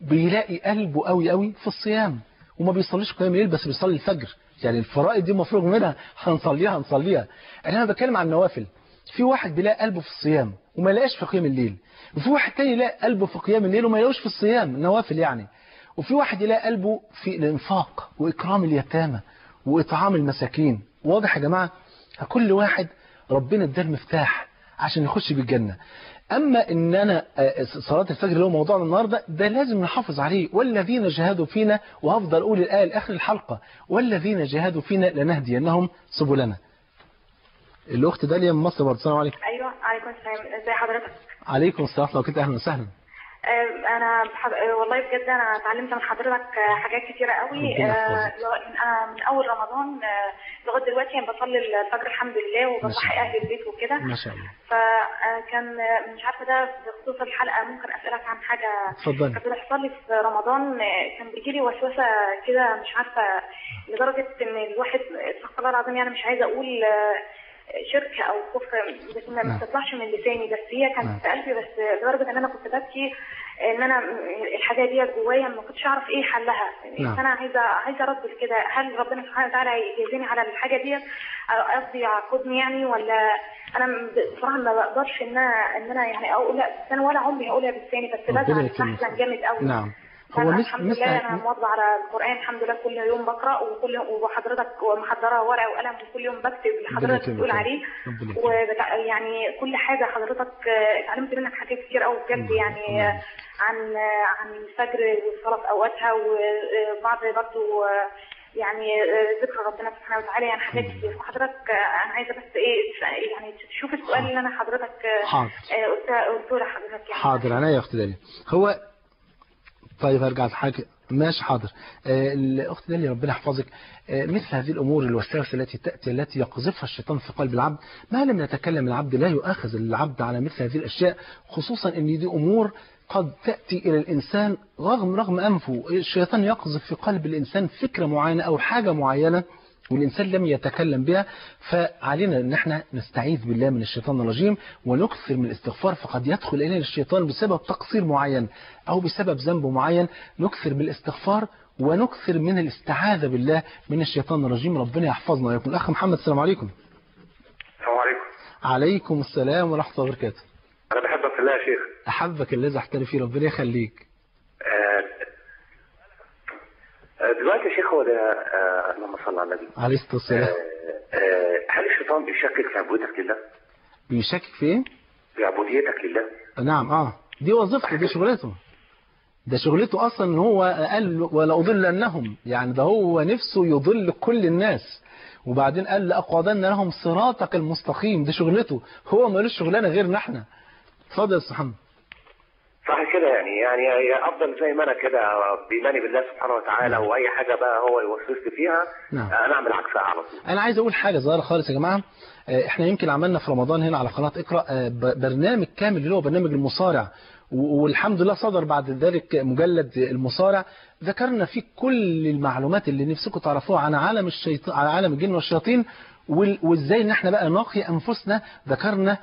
بيلاقي قلبه قوي قوي في الصيام وما بيصليش قيام الليل بس بيصلي الفجر يعني الفرائض دي مفروغ منها هنصليها هنصليها انا بتكلم عن النوافل في واحد بيلاقي قلبه في الصيام وما لاقاش في قيام الليل وفي واحد تاني يلاقي قلبه في قيام الليل وما لاقوش في الصيام النوافل يعني وفي واحد يلاقي قلبه في الانفاق واكرام اليتامى واطعام المساكين واضح يا جماعه كل واحد ربنا اداه المفتاح عشان يخش بالجنه اما ان انا آه، صلاه الفجر اللي هو موضوعنا النهارده ده لازم نحافظ عليه والذين جاهدوا فينا وهفضل اقول الايه لاخر الحلقه والذين جاهدوا فينا لنهدينهم سبلنا الأخت داليا من مصر برضه السلام عليكم
أيوة عليكم السلام ازي حضرتك
عليكم السلام لو كنت أهلا وسهلا
انا بحض... أه، والله بجد انا اتعلمت من حضرتك أه، حاجات كتيره قوي أه، انا من اول رمضان لغايه دلوقتي انا يعني بصلي الفجر الحمد لله وبصحي اهل البيت وكده ما شاء الله فكان مش عارفه ده بخصوص الحلقه ممكن اسالك عن حاجه اتفضلي كانت بتحصل لي في رمضان كان بيجي لي وسوسه كده مش عارفه لدرجه ان الواحد استغفر الله العظيم يعني مش عايزه اقول شرك او كفر بس ما نعم. بتطلعش من لساني بس هي كانت نعم. في قلبي بس لدرجه ان انا كنت ببكي ان انا الحاجه دي جوايا ما كنتش اعرف ايه حلها يعني نعم. انا عايزه عايزه ارد كده هل ربنا سبحانه وتعالى يجازيني على الحاجه دي قصدي يعاقبني يعني ولا انا بصراحه ما بقدرش ان انا ان انا يعني اقول لا انا ولا عمري هقولها بالثاني بس بزعل احسن جامد قوي نعم
هو مش الحمد مش لله انا إيه؟
مواظبه على القران الحمد لله كل يوم بقرا وكل وحضرتك محضره ورقه وقلم وكل يوم بكتب اللي حضرتك بتقول عليه يعني كل حاجه حضرتك آه، اتعلمت منك حاجات كتير قوي بجد يعني آه، عن آه، عن الفجر والصلاه في اوقاتها وبعض برضه يعني ذكر ربنا سبحانه وتعالى يعني حاجات كتير وحضرتك انا عايزه بس ايه يعني تشوف السؤال اللي انا حضرتك قلت قلته لحضرتك يعني
حاضر عينيا يا اختي داليا هو طيب هرجع لحاجة ماشي حاضر آه، الأخت داليا ربنا يحفظك آه، مثل هذه الأمور الوساوس التي تأتي التي يقذفها الشيطان في قلب العبد ما لم نتكلم العبد لا يؤاخذ العبد على مثل هذه الأشياء خصوصا أن دي أمور قد تأتي إلى الإنسان رغم رغم أنفه الشيطان يقذف في قلب الإنسان فكرة معينة أو حاجة معينة والإنسان لم يتكلم بها فعلينا أن احنا نستعيذ بالله من الشيطان الرجيم ونكثر من الاستغفار فقد يدخل إلينا الشيطان بسبب تقصير معين أو بسبب ذنب معين نكثر من الاستغفار ونكثر من الاستعاذة بالله من الشيطان الرجيم ربنا يحفظنا ويكون الأخ محمد السلام عليكم السلام عليكم عليكم السلام ورحمة الله وبركاته
أنا بحبك الله يا شيخ
أحبك الله زحتري فيه ربنا يخليك
سؤالك يا شيخ ولا آه اللهم صل على النبي عليه الصلاه والسلام آه، آه، هل الشيطان بيشكك في عبوديتك لله؟
بيشكك في ايه؟
في عبوديتك لله
نعم اه دي وظيفته دي شغلته ده شغلته اصلا ان هو قال ولاضلنهم يعني ده هو نفسه يضل كل الناس وبعدين قال لاقعدن لهم صراطك المستقيم ده شغلته هو مالوش شغلانه غيرنا احنا اتفضل يا استاذ محمد
صح كده يعني يعني افضل زي ما انا كده بايماني بالله سبحانه وتعالى نعم. واي حاجه بقى هو يوسوس لي فيها نعم. انا آه، اعمل عكسها على طول.
انا عايز اقول حاجه صغيره خالص يا جماعه آه، احنا يمكن عملنا في رمضان هنا على قناه اقرا آه، برنامج كامل اللي هو برنامج المصارع والحمد لله صدر بعد ذلك مجلد المصارع ذكرنا فيه كل المعلومات اللي نفسكم تعرفوها عن عالم الشيطان على عالم الجن والشياطين وازاي ان احنا بقى نقي انفسنا ذكرنا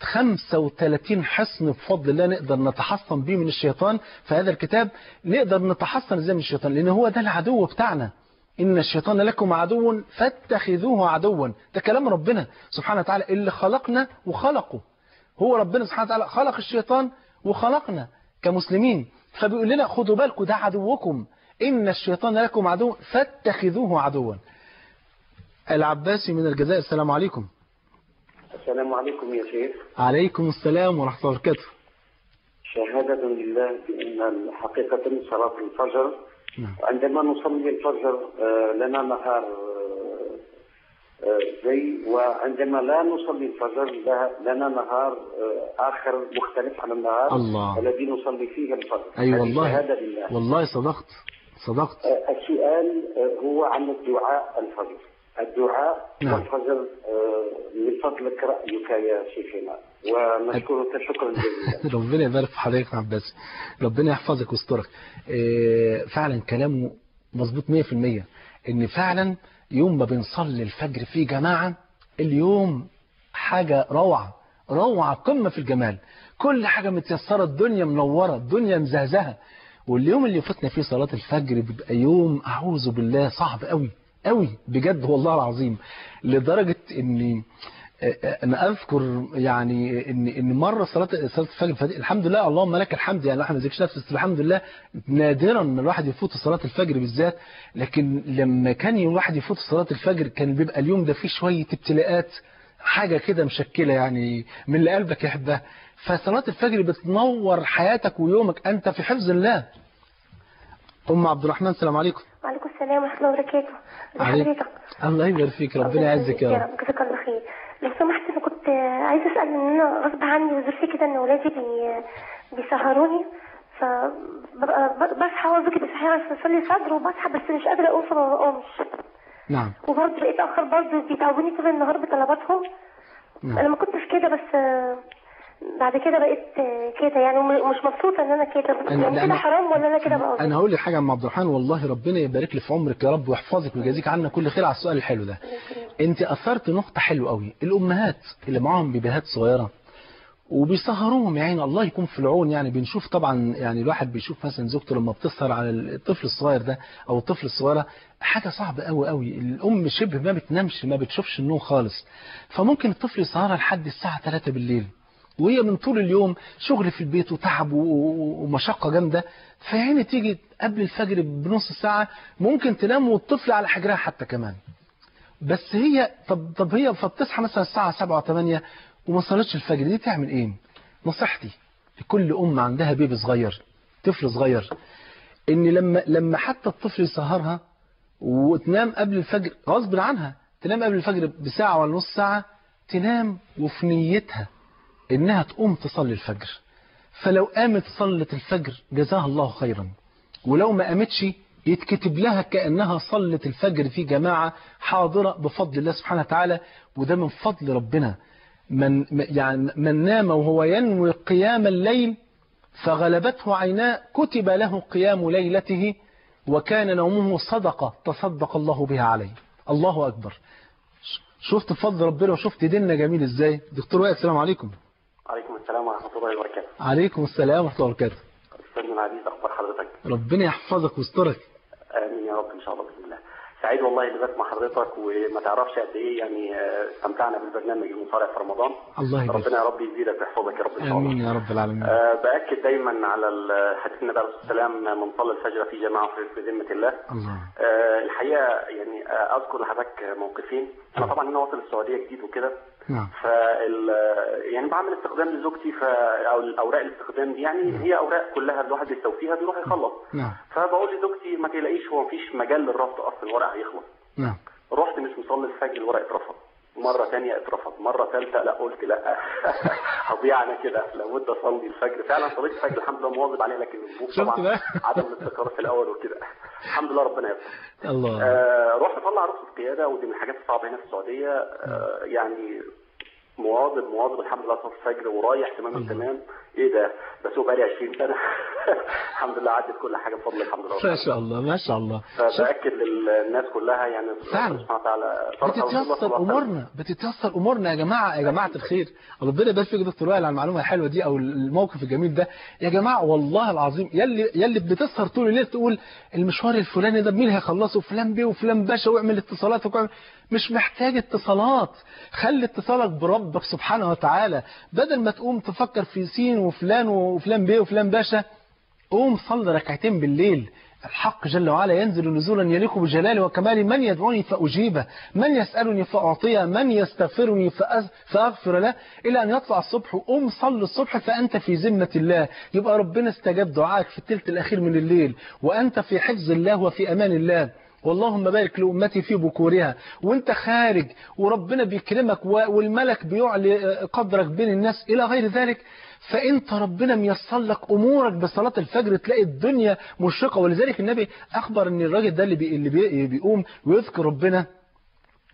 35 حصن بفضل الله نقدر نتحصن بيه من الشيطان في هذا الكتاب نقدر نتحصن ازاي من الشيطان لأن هو ده العدو بتاعنا إن الشيطان لكم عدو فاتخذوه عدوا ده كلام ربنا سبحانه وتعالى اللي خلقنا وخلقه هو ربنا سبحانه وتعالى خلق الشيطان وخلقنا كمسلمين فبيقول لنا خدوا بالكم ده عدوكم إن الشيطان لكم عدو فاتخذوه عدوا العباسي من الجزائر السلام عليكم
السلام عليكم يا شيخ
عليكم السلام ورحمة الله وبركاته
شهادة لله بأن حقيقة صلاة الفجر نعم. عندما نصلي الفجر آه، لنا نهار آه، آه، زي وعندما لا نصلي الفجر لنا نهار آخر مختلف عن النهار الله. الذي نصلي فيه الفجر أي أيوة والله شهادة لله والله
صدقت صدقت
السؤال هو عن الدعاء الفجر الدعاء نعم. والفجر من آه، فضلك رايك يا شيخنا ونشكرك شكرا
جزيلا ربنا يبارك في حضرتك عباس ربنا يحفظك ويسترك آه، فعلا كلامه مظبوط 100% ان فعلا يوم ما بنصلي الفجر في جماعه اليوم حاجه روعه روعه قمه في الجمال كل حاجه متيسره الدنيا منوره الدنيا مزهزهه واليوم اللي فاتنا فيه صلاه الفجر بيبقى يوم اعوذ بالله صعب قوي قوي بجد والله العظيم لدرجة اني انا اذكر يعني ان ان مره صلاه صلاه الفجر الحمد لله اللهم لك الحمد يعني احنا ما نفس بس الحمد لله نادرا ان الواحد يفوت صلاه الفجر بالذات لكن لما كان الواحد يفوت صلاه الفجر كان بيبقى اليوم ده فيه شويه ابتلاءات حاجه كده مشكله يعني من اللي قلبك يحبها فصلاه الفجر بتنور حياتك ويومك انت في حفظ الله ام عبد الرحمن السلام عليكم وعليكم السلام ورحمه الله وبركاته الله يبارك فيك ربنا يعزك يا رب
جزاك الله خير لو سمحت انا كنت عايزه اسال ان انا غصب عني وظروفي كده ان ولادي بيسهروني فببقى بصحى وظيفتي بصحى اصلي الفجر وبصحى بس مش قادره اقوم فما بقومش نعم وبرضه بقيت اخر برضه بيتعبوني طول النهار بطلباتهم نعم. انا ما كنتش كده بس بعد كده بقيت كده يعني مش مبسوطه ان انا كده يعني كده حرام ولا انا كده
بقى انا هقول لك حاجه يا ام عبد الرحمن والله ربنا يبارك لي في عمرك يا رب ويحفظك ويجازيك عنا كل خير على السؤال الحلو ده انت اثرت نقطه حلوه قوي الامهات اللي معاهم بيبيهات صغيره وبيسهروهم يا عين الله يكون في العون يعني بنشوف طبعا يعني الواحد بيشوف مثلا زوجته لما بتسهر على الطفل الصغير ده او الطفل الصغيره حاجه صعبه قوي قوي الام شبه ما بتنامش ما بتشوفش النوم خالص فممكن الطفل يسهرها لحد الساعه 3 بالليل وهي من طول اليوم شغل في البيت وتعب ومشقة جامدة فيعني تيجي قبل الفجر بنص ساعة ممكن تنام والطفل على حجرها حتى كمان بس هي طب, طب هي فبتصحى مثلا الساعة 7 8 وما صلتش الفجر دي تعمل ايه نصيحتي لكل أم عندها بيبي صغير طفل صغير ان لما لما حتى الطفل يسهرها وتنام قبل الفجر غصب عنها تنام قبل الفجر بساعة ولا نص ساعة تنام وفي نيتها إنها تقوم تصلي الفجر فلو قامت صلت الفجر جزاها الله خيرا ولو ما قامتش يتكتب لها كأنها صلت الفجر في جماعة حاضرة بفضل الله سبحانه وتعالى وده من فضل ربنا من, يعني من نام وهو ينوي قيام الليل فغلبته عيناه كتب له قيام ليلته وكان نومه صدقة تصدق الله بها عليه الله أكبر شفت فضل ربنا وشفت ديننا جميل ازاي دكتور وائل السلام عليكم
السلام ورحمة الله وبركاته
عليكم السلام ورحمة الله وبركاته
أستاذنا العزيز أخبار حضرتك
ربنا يحفظك ويسترك
آمين يا رب إن شاء الله بإذن الله سعيد والله اللي بسمع حضرتك وما تعرفش قد ايه يعني آه، استمتعنا بالبرنامج المصارع في رمضان الله يبارك ربنا يا رب يزيدك ويحفظك يا رب ان
شاء الله امين يا رب العالمين أه
باكد دايما على حديث النبي عليه الصلاه والسلام من صلى الفجر في جماعه في ذمه الله الله أه الحقيقه يعني آه، اذكر لحضرتك موقفين انا طبعا هنا واصل السعوديه جديد وكده نعم يعني بعمل استخدام لزوجتي ف او الاوراق الاستخدام دي يعني نعم. هي اوراق كلها الواحد بيستوفيها بيروح يخلص نعم. فبقول لزوجتي ما تلاقيش هو مفيش مجال للرفض اصلا الورق هيخلص نعم رحت مش مصلي الفجر الورق اترفض مرة تانية اترفض مرة تالتة لا قلت لا هضيع انا كده لابد اصلي الفجر فعلا صليت الفجر الحمد لله مواظب عليها لكن الظروف طبعا عدم الاستقرار في الاول وكده الحمد لله ربنا يستر الله آه رحت اطلع رخصة قيادة ودي من الحاجات الصعبة هنا في السعودية آه يعني مواظب مواظب الحمد لله صلاه الفجر ورايح تمام تمام. ايه ده بس هو بقالي 20 سنه الحمد لله عدت كل حاجه بفضل الحمد لله ما
شاء الله ما شاء الله
فباكد للناس كلها يعني فعلا سبحانه وتعالى
بتتيسر امورنا بتتيسر امورنا يا جماعه يا جماعه الخير ربنا يبارك فيك يا دكتور وائل على المعلومه الحلوه دي او الموقف الجميل ده يا جماعه والله العظيم يلي يلي بتسهر طول الليل تقول المشوار الفلاني ده مين هيخلصه فلان بيه وفلان باشا واعمل اتصالات مش محتاج اتصالات خلي اتصالك بربك سبحانه وتعالى بدل ما تقوم تفكر في سين وفلان وفلان بيه وفلان باشا قوم صلي ركعتين بالليل الحق جل وعلا ينزل نزولا يليق بجلاله وكماله من يدعوني فأجيبه من يسألني فأعطيه من يستغفرني فأغفر له إلى أن يطلع الصبح قوم صل الصبح فأنت في ذمة الله يبقى ربنا استجاب دعائك في الثلث الأخير من الليل وأنت في حفظ الله وفي أمان الله واللهم بارك لأمتي في بكورها وانت خارج وربنا بيكرمك والملك بيعلي قدرك بين الناس إلى غير ذلك فانت ربنا ميسر لك امورك بصلاه الفجر تلاقي الدنيا مشرقه ولذلك النبي اخبر ان الراجل ده اللي, بيقوم ويذكر ربنا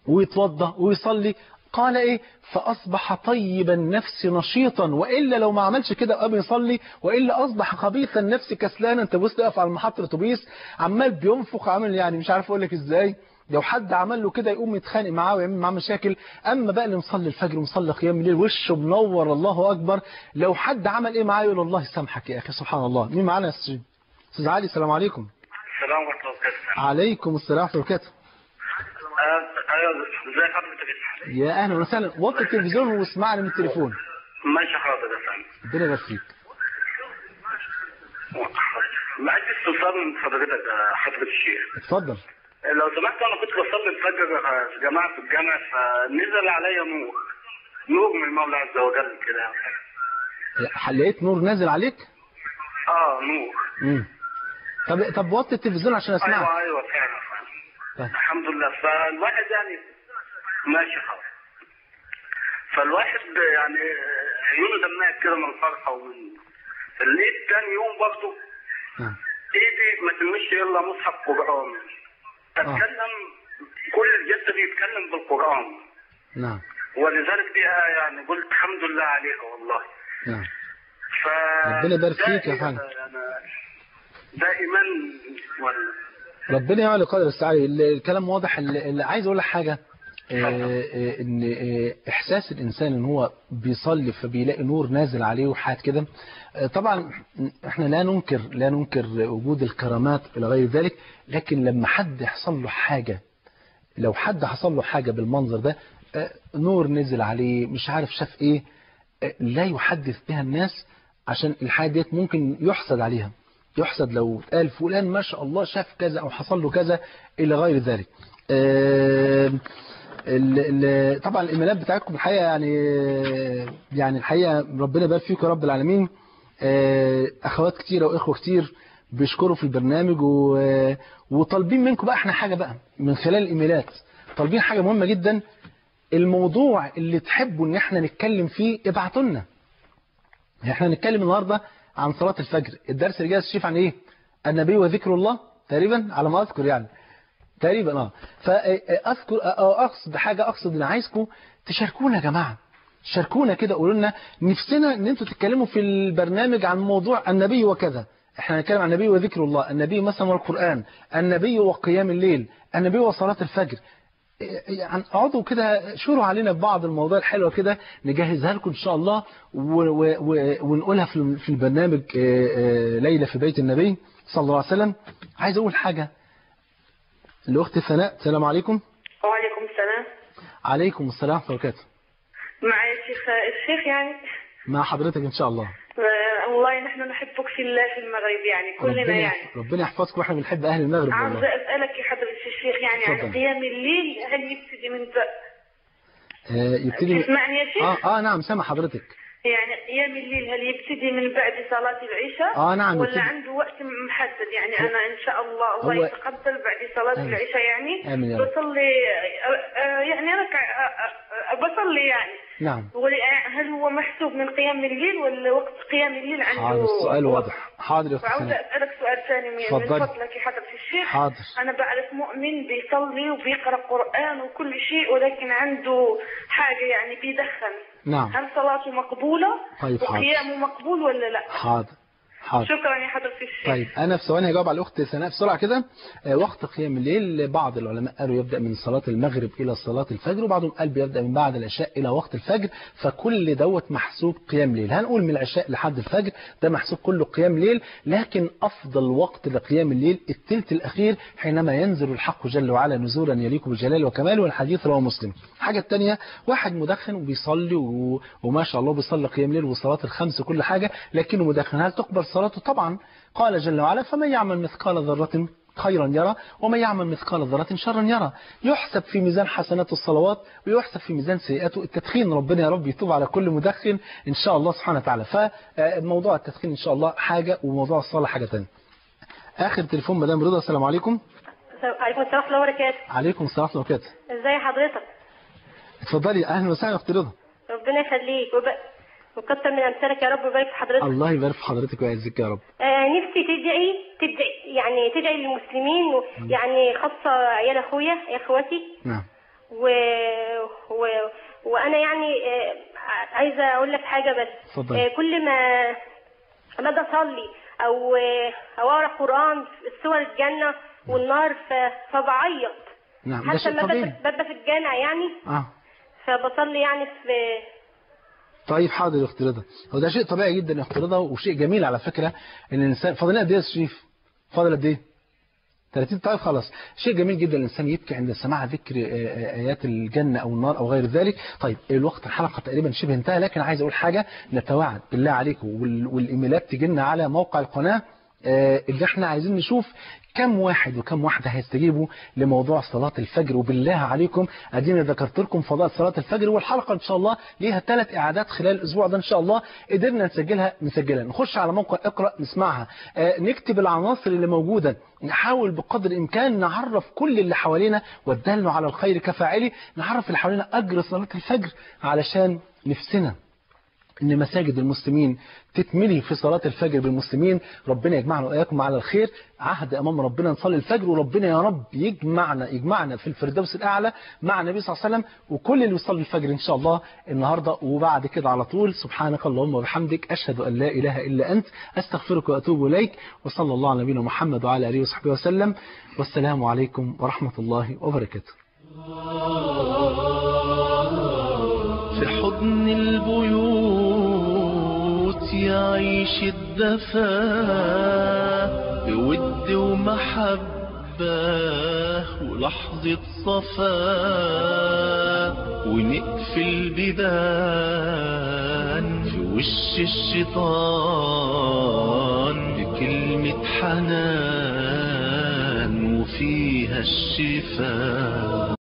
ويتوضا ويصلي قال إيه فأصبح طيب النفس نشيطا وإلا لو ما عملش كده وقام يصلي وإلا أصبح خبيث النفس كسلانا أنت بص تقف على محطة الأتوبيس عمال بينفخ عامل يعني مش عارف أقول لك إزاي لو حد عمل له كده يقوم يتخانق معاه ويعمل معاه مشاكل اما بقى اللي مصلي الفجر ومصلي قيام الليل وشه منور الله اكبر لو حد عمل ايه معاه يقول الله يسامحك يا اخي سبحان الله مين معانا يا استاذ علي السلام عليكم
السلام ورحمه الله وبركاته
عليكم السلام ورحمه الله وبركاته
ازي حضرتك
يا اهلا وسهلا وقف التلفزيون واسمعني من التليفون
ماشي حاضر يا فندم ربنا يبارك معاك استفسار من حضرتك آه، حضرة الشيخ اتفضل لو سمحت انا كنت بصلي الفجر آه، في جماعه في الجامع فنزل عليا نور نور من المولى عز وجل كده
لقيت نور نازل عليك؟
اه نور
امم طب طب وطي التلفزيون عشان اسمعك ايوه ايوه فعلا طيب.
الحمد لله فالواحد يعني ماشي خلاص فالواحد يعني عيونه دمها كده من الفرحه ومن الليل تاني يوم برضه نعم. ايدي ما تمشي الا مصحف قران اتكلم كل الجسد بيتكلم بالقران نعم ولذلك بقى آية يعني قلت الحمد لله عليها والله نعم ربنا يبارك فيك يا حاج يعني دائما
ربنا يعلى قدر السعي الكلام واضح اللي عايز اقول لك حاجه آه، آه، ان آه، احساس الانسان ان هو بيصلي فبيلاقي نور نازل عليه وحاجات كده طبعا احنا لا ننكر لا ننكر وجود الكرامات الى غير ذلك لكن لما حد يحصل له حاجه لو حد حصل له حاجه بالمنظر ده نور نزل عليه مش عارف شاف ايه لا يحدث بها الناس عشان الحاجه ديت ممكن يحسد عليها يحسد لو قال فلان ما شاء الله شاف كذا أو حصل له كذا إلى غير ذلك طبعا الإيميلات بتاعتكم الحقيقة يعني يعني الحقيقة ربنا يبارك فيكم يا رب العالمين آه، أخوات كتيرة وإخوة كتير بيشكروا في البرنامج و... آه، وطالبين منكم بقى احنا حاجة بقى من خلال الإيميلات طالبين حاجة مهمة جدا الموضوع اللي تحبوا ان احنا نتكلم فيه ابعتوا لنا احنا هنتكلم النهاردة عن صلاة الفجر الدرس اللي جاي الشريف عن ايه النبي وذكر الله تقريبا على ما اذكر يعني تقريبا اه فاذكر آه، آه، آه، اقصد حاجة اقصد ان عايزكم تشاركونا يا جماعه شاركونا كده قولوا لنا نفسنا ان انتوا تتكلموا في البرنامج عن موضوع النبي وكذا احنا هنتكلم عن النبي وذكر الله النبي مثلا والقرآن النبي وقيام الليل النبي وصلاة الفجر يعني اقعدوا كده شوروا علينا ببعض المواضيع الحلوه كده نجهزها لكم ان شاء الله ونقولها في البرنامج آه، آه، ليله في بيت النبي صلى الله عليه وسلم عايز اقول حاجه الاخت ثناء السلام عليكم
وعليكم السلام
عليكم السلام ورحمه الله وبركاته
مع الشيخ الشيخ يعني
مع حضرتك ان شاء الله
آه، والله نحن نحبك في الله في المغرب يعني كلنا يعني
ربنا يحفظك واحنا بنحب اهل المغرب عاوز
اسالك يا حضره الشيخ يعني عن قيام الليل هل يبتدي من آه
يبتدي تسمعني يا شيخ اه اه نعم سامع حضرتك
يعني قيام الليل هل يبتدي من بعد صلاة العشاء اه نعم ولا يبتدي. عنده وقت محدد يعني أنا إن شاء الله الله هو... يتقبل بعد صلاة آمين. العشاء يعني آمين يا رب. بصلي آه، آه، يعني ركع بصلي يعني نعم آه، هل هو محسوب من قيام الليل ولا وقت قيام الليل عنده هذا السؤال واضح حاضر يا فعاوز اسالك سؤال ثاني من فضلك حضرة الشيخ حاضر انا بعرف مؤمن بيصلي وبيقرا قران وكل شيء ولكن عنده حاجه يعني بيدخن نعم هل صلاته مقبوله طيب
وقيامه
مقبول ولا لا
حاضر حاضر. شكرا يا حضرتك الشيخ طيب أنا في ثواني هجاوب على الأخت سناء بسرعة كده آه، وقت قيام الليل بعض العلماء قالوا يبدأ من صلاة المغرب إلى صلاة الفجر وبعضهم قال بيبدأ من بعد العشاء إلى وقت الفجر فكل دوت محسوب قيام ليل هنقول من العشاء لحد الفجر ده محسوب كله قيام ليل لكن أفضل وقت لقيام الليل الثلث الأخير حينما ينزل الحق جل وعلا نزولا يليق بجلاله وكماله والحديث رواه مسلم الحاجة الثانية واحد مدخن وبيصلي و... وما شاء الله بيصلي قيام ليل وصلاة الخمس وكل حاجة لكنه مدخن هل تقبل الصلاة طبعا قال جل وعلا فمن يعمل مثقال ذرة خيرا يرى ومن يعمل مثقال ذرة شرا يرى يحسب في ميزان حسنات الصلوات ويحسب في ميزان سيئاته التدخين ربنا يا رب يتوب على كل مدخن إن شاء الله سبحانه وتعالى فموضوع التدخين إن شاء الله حاجة وموضوع الصلاة حاجة ثانيه آخر تليفون مدام رضا السلام عليكم
عليكم السلام ورحمة الله وبركاته
عليكم السلام ورحمة الله وبركاته
ازي حضرتك
اتفضلي أهلا وسهلا أخت رضا
ربنا يخليك وب... وكتر من امثالك يا رب ويبارك في حضرتك الله يبارك
في حضرتك ويعزك يا رب
آه نفسي تدعي تدعي يعني تدعي للمسلمين و... نعم. يعني خاصه عيال اخويا اخواتي نعم و... و... وانا يعني آه عايزه اقول لك حاجه بس صدق. آه كل ما ما اصلي او آه، او اقرا قران في سور الجنه نعم. والنار ف... فبعيط
نعم حتى لما
ببقى في الجامع يعني اه فبصلي يعني في
طيب حاضر يفترضها هو ده شيء طبيعي جدا يفترضها وشيء جميل على فكرة ان الانسان فاضل قد ايه يا شريف فاضل قد ايه 30 طيب خلاص شيء جميل جدا الانسان يبكي عند سماع ذكر ايات الجنه او النار او غير ذلك طيب الوقت الحلقه تقريبا شبه انتهى لكن عايز اقول حاجه نتوعد بالله عليكم والايميلات تجي لنا على موقع القناه اللي احنا عايزين نشوف كم واحد وكم واحدة هيستجيبوا لموضوع صلاة الفجر وبالله عليكم أدينا ذكرت لكم فضاء صلاة الفجر والحلقة إن شاء الله ليها ثلاث إعادات خلال الأسبوع ده إن شاء الله قدرنا نسجلها نسجلها نخش على موقع اقرأ نسمعها آه نكتب العناصر اللي موجودة نحاول بقدر الإمكان نعرف كل اللي حوالينا ودلنا على الخير كفاعلي نعرف اللي حوالينا أجر صلاة الفجر علشان نفسنا إن مساجد المسلمين تتملي في صلاة الفجر بالمسلمين ربنا يجمعنا وإياكم على الخير عهد أمام ربنا نصلي الفجر وربنا يا رب يجمعنا يجمعنا في الفردوس الأعلى مع النبي صلى الله عليه وسلم وكل اللي يصلي الفجر إن شاء الله النهاردة وبعد كده على طول سبحانك اللهم وبحمدك أشهد أن لا إله إلا أنت أستغفرك وأتوب إليك وصلى الله على نبينا محمد وعلى آله وصحبه وسلم والسلام عليكم ورحمة الله وبركاته في حضن البو عيش الدفا بود ومحبة ولحظة صفا ونقفل بدان في وش الشيطان بكلمة
حنان وفيها الشفاء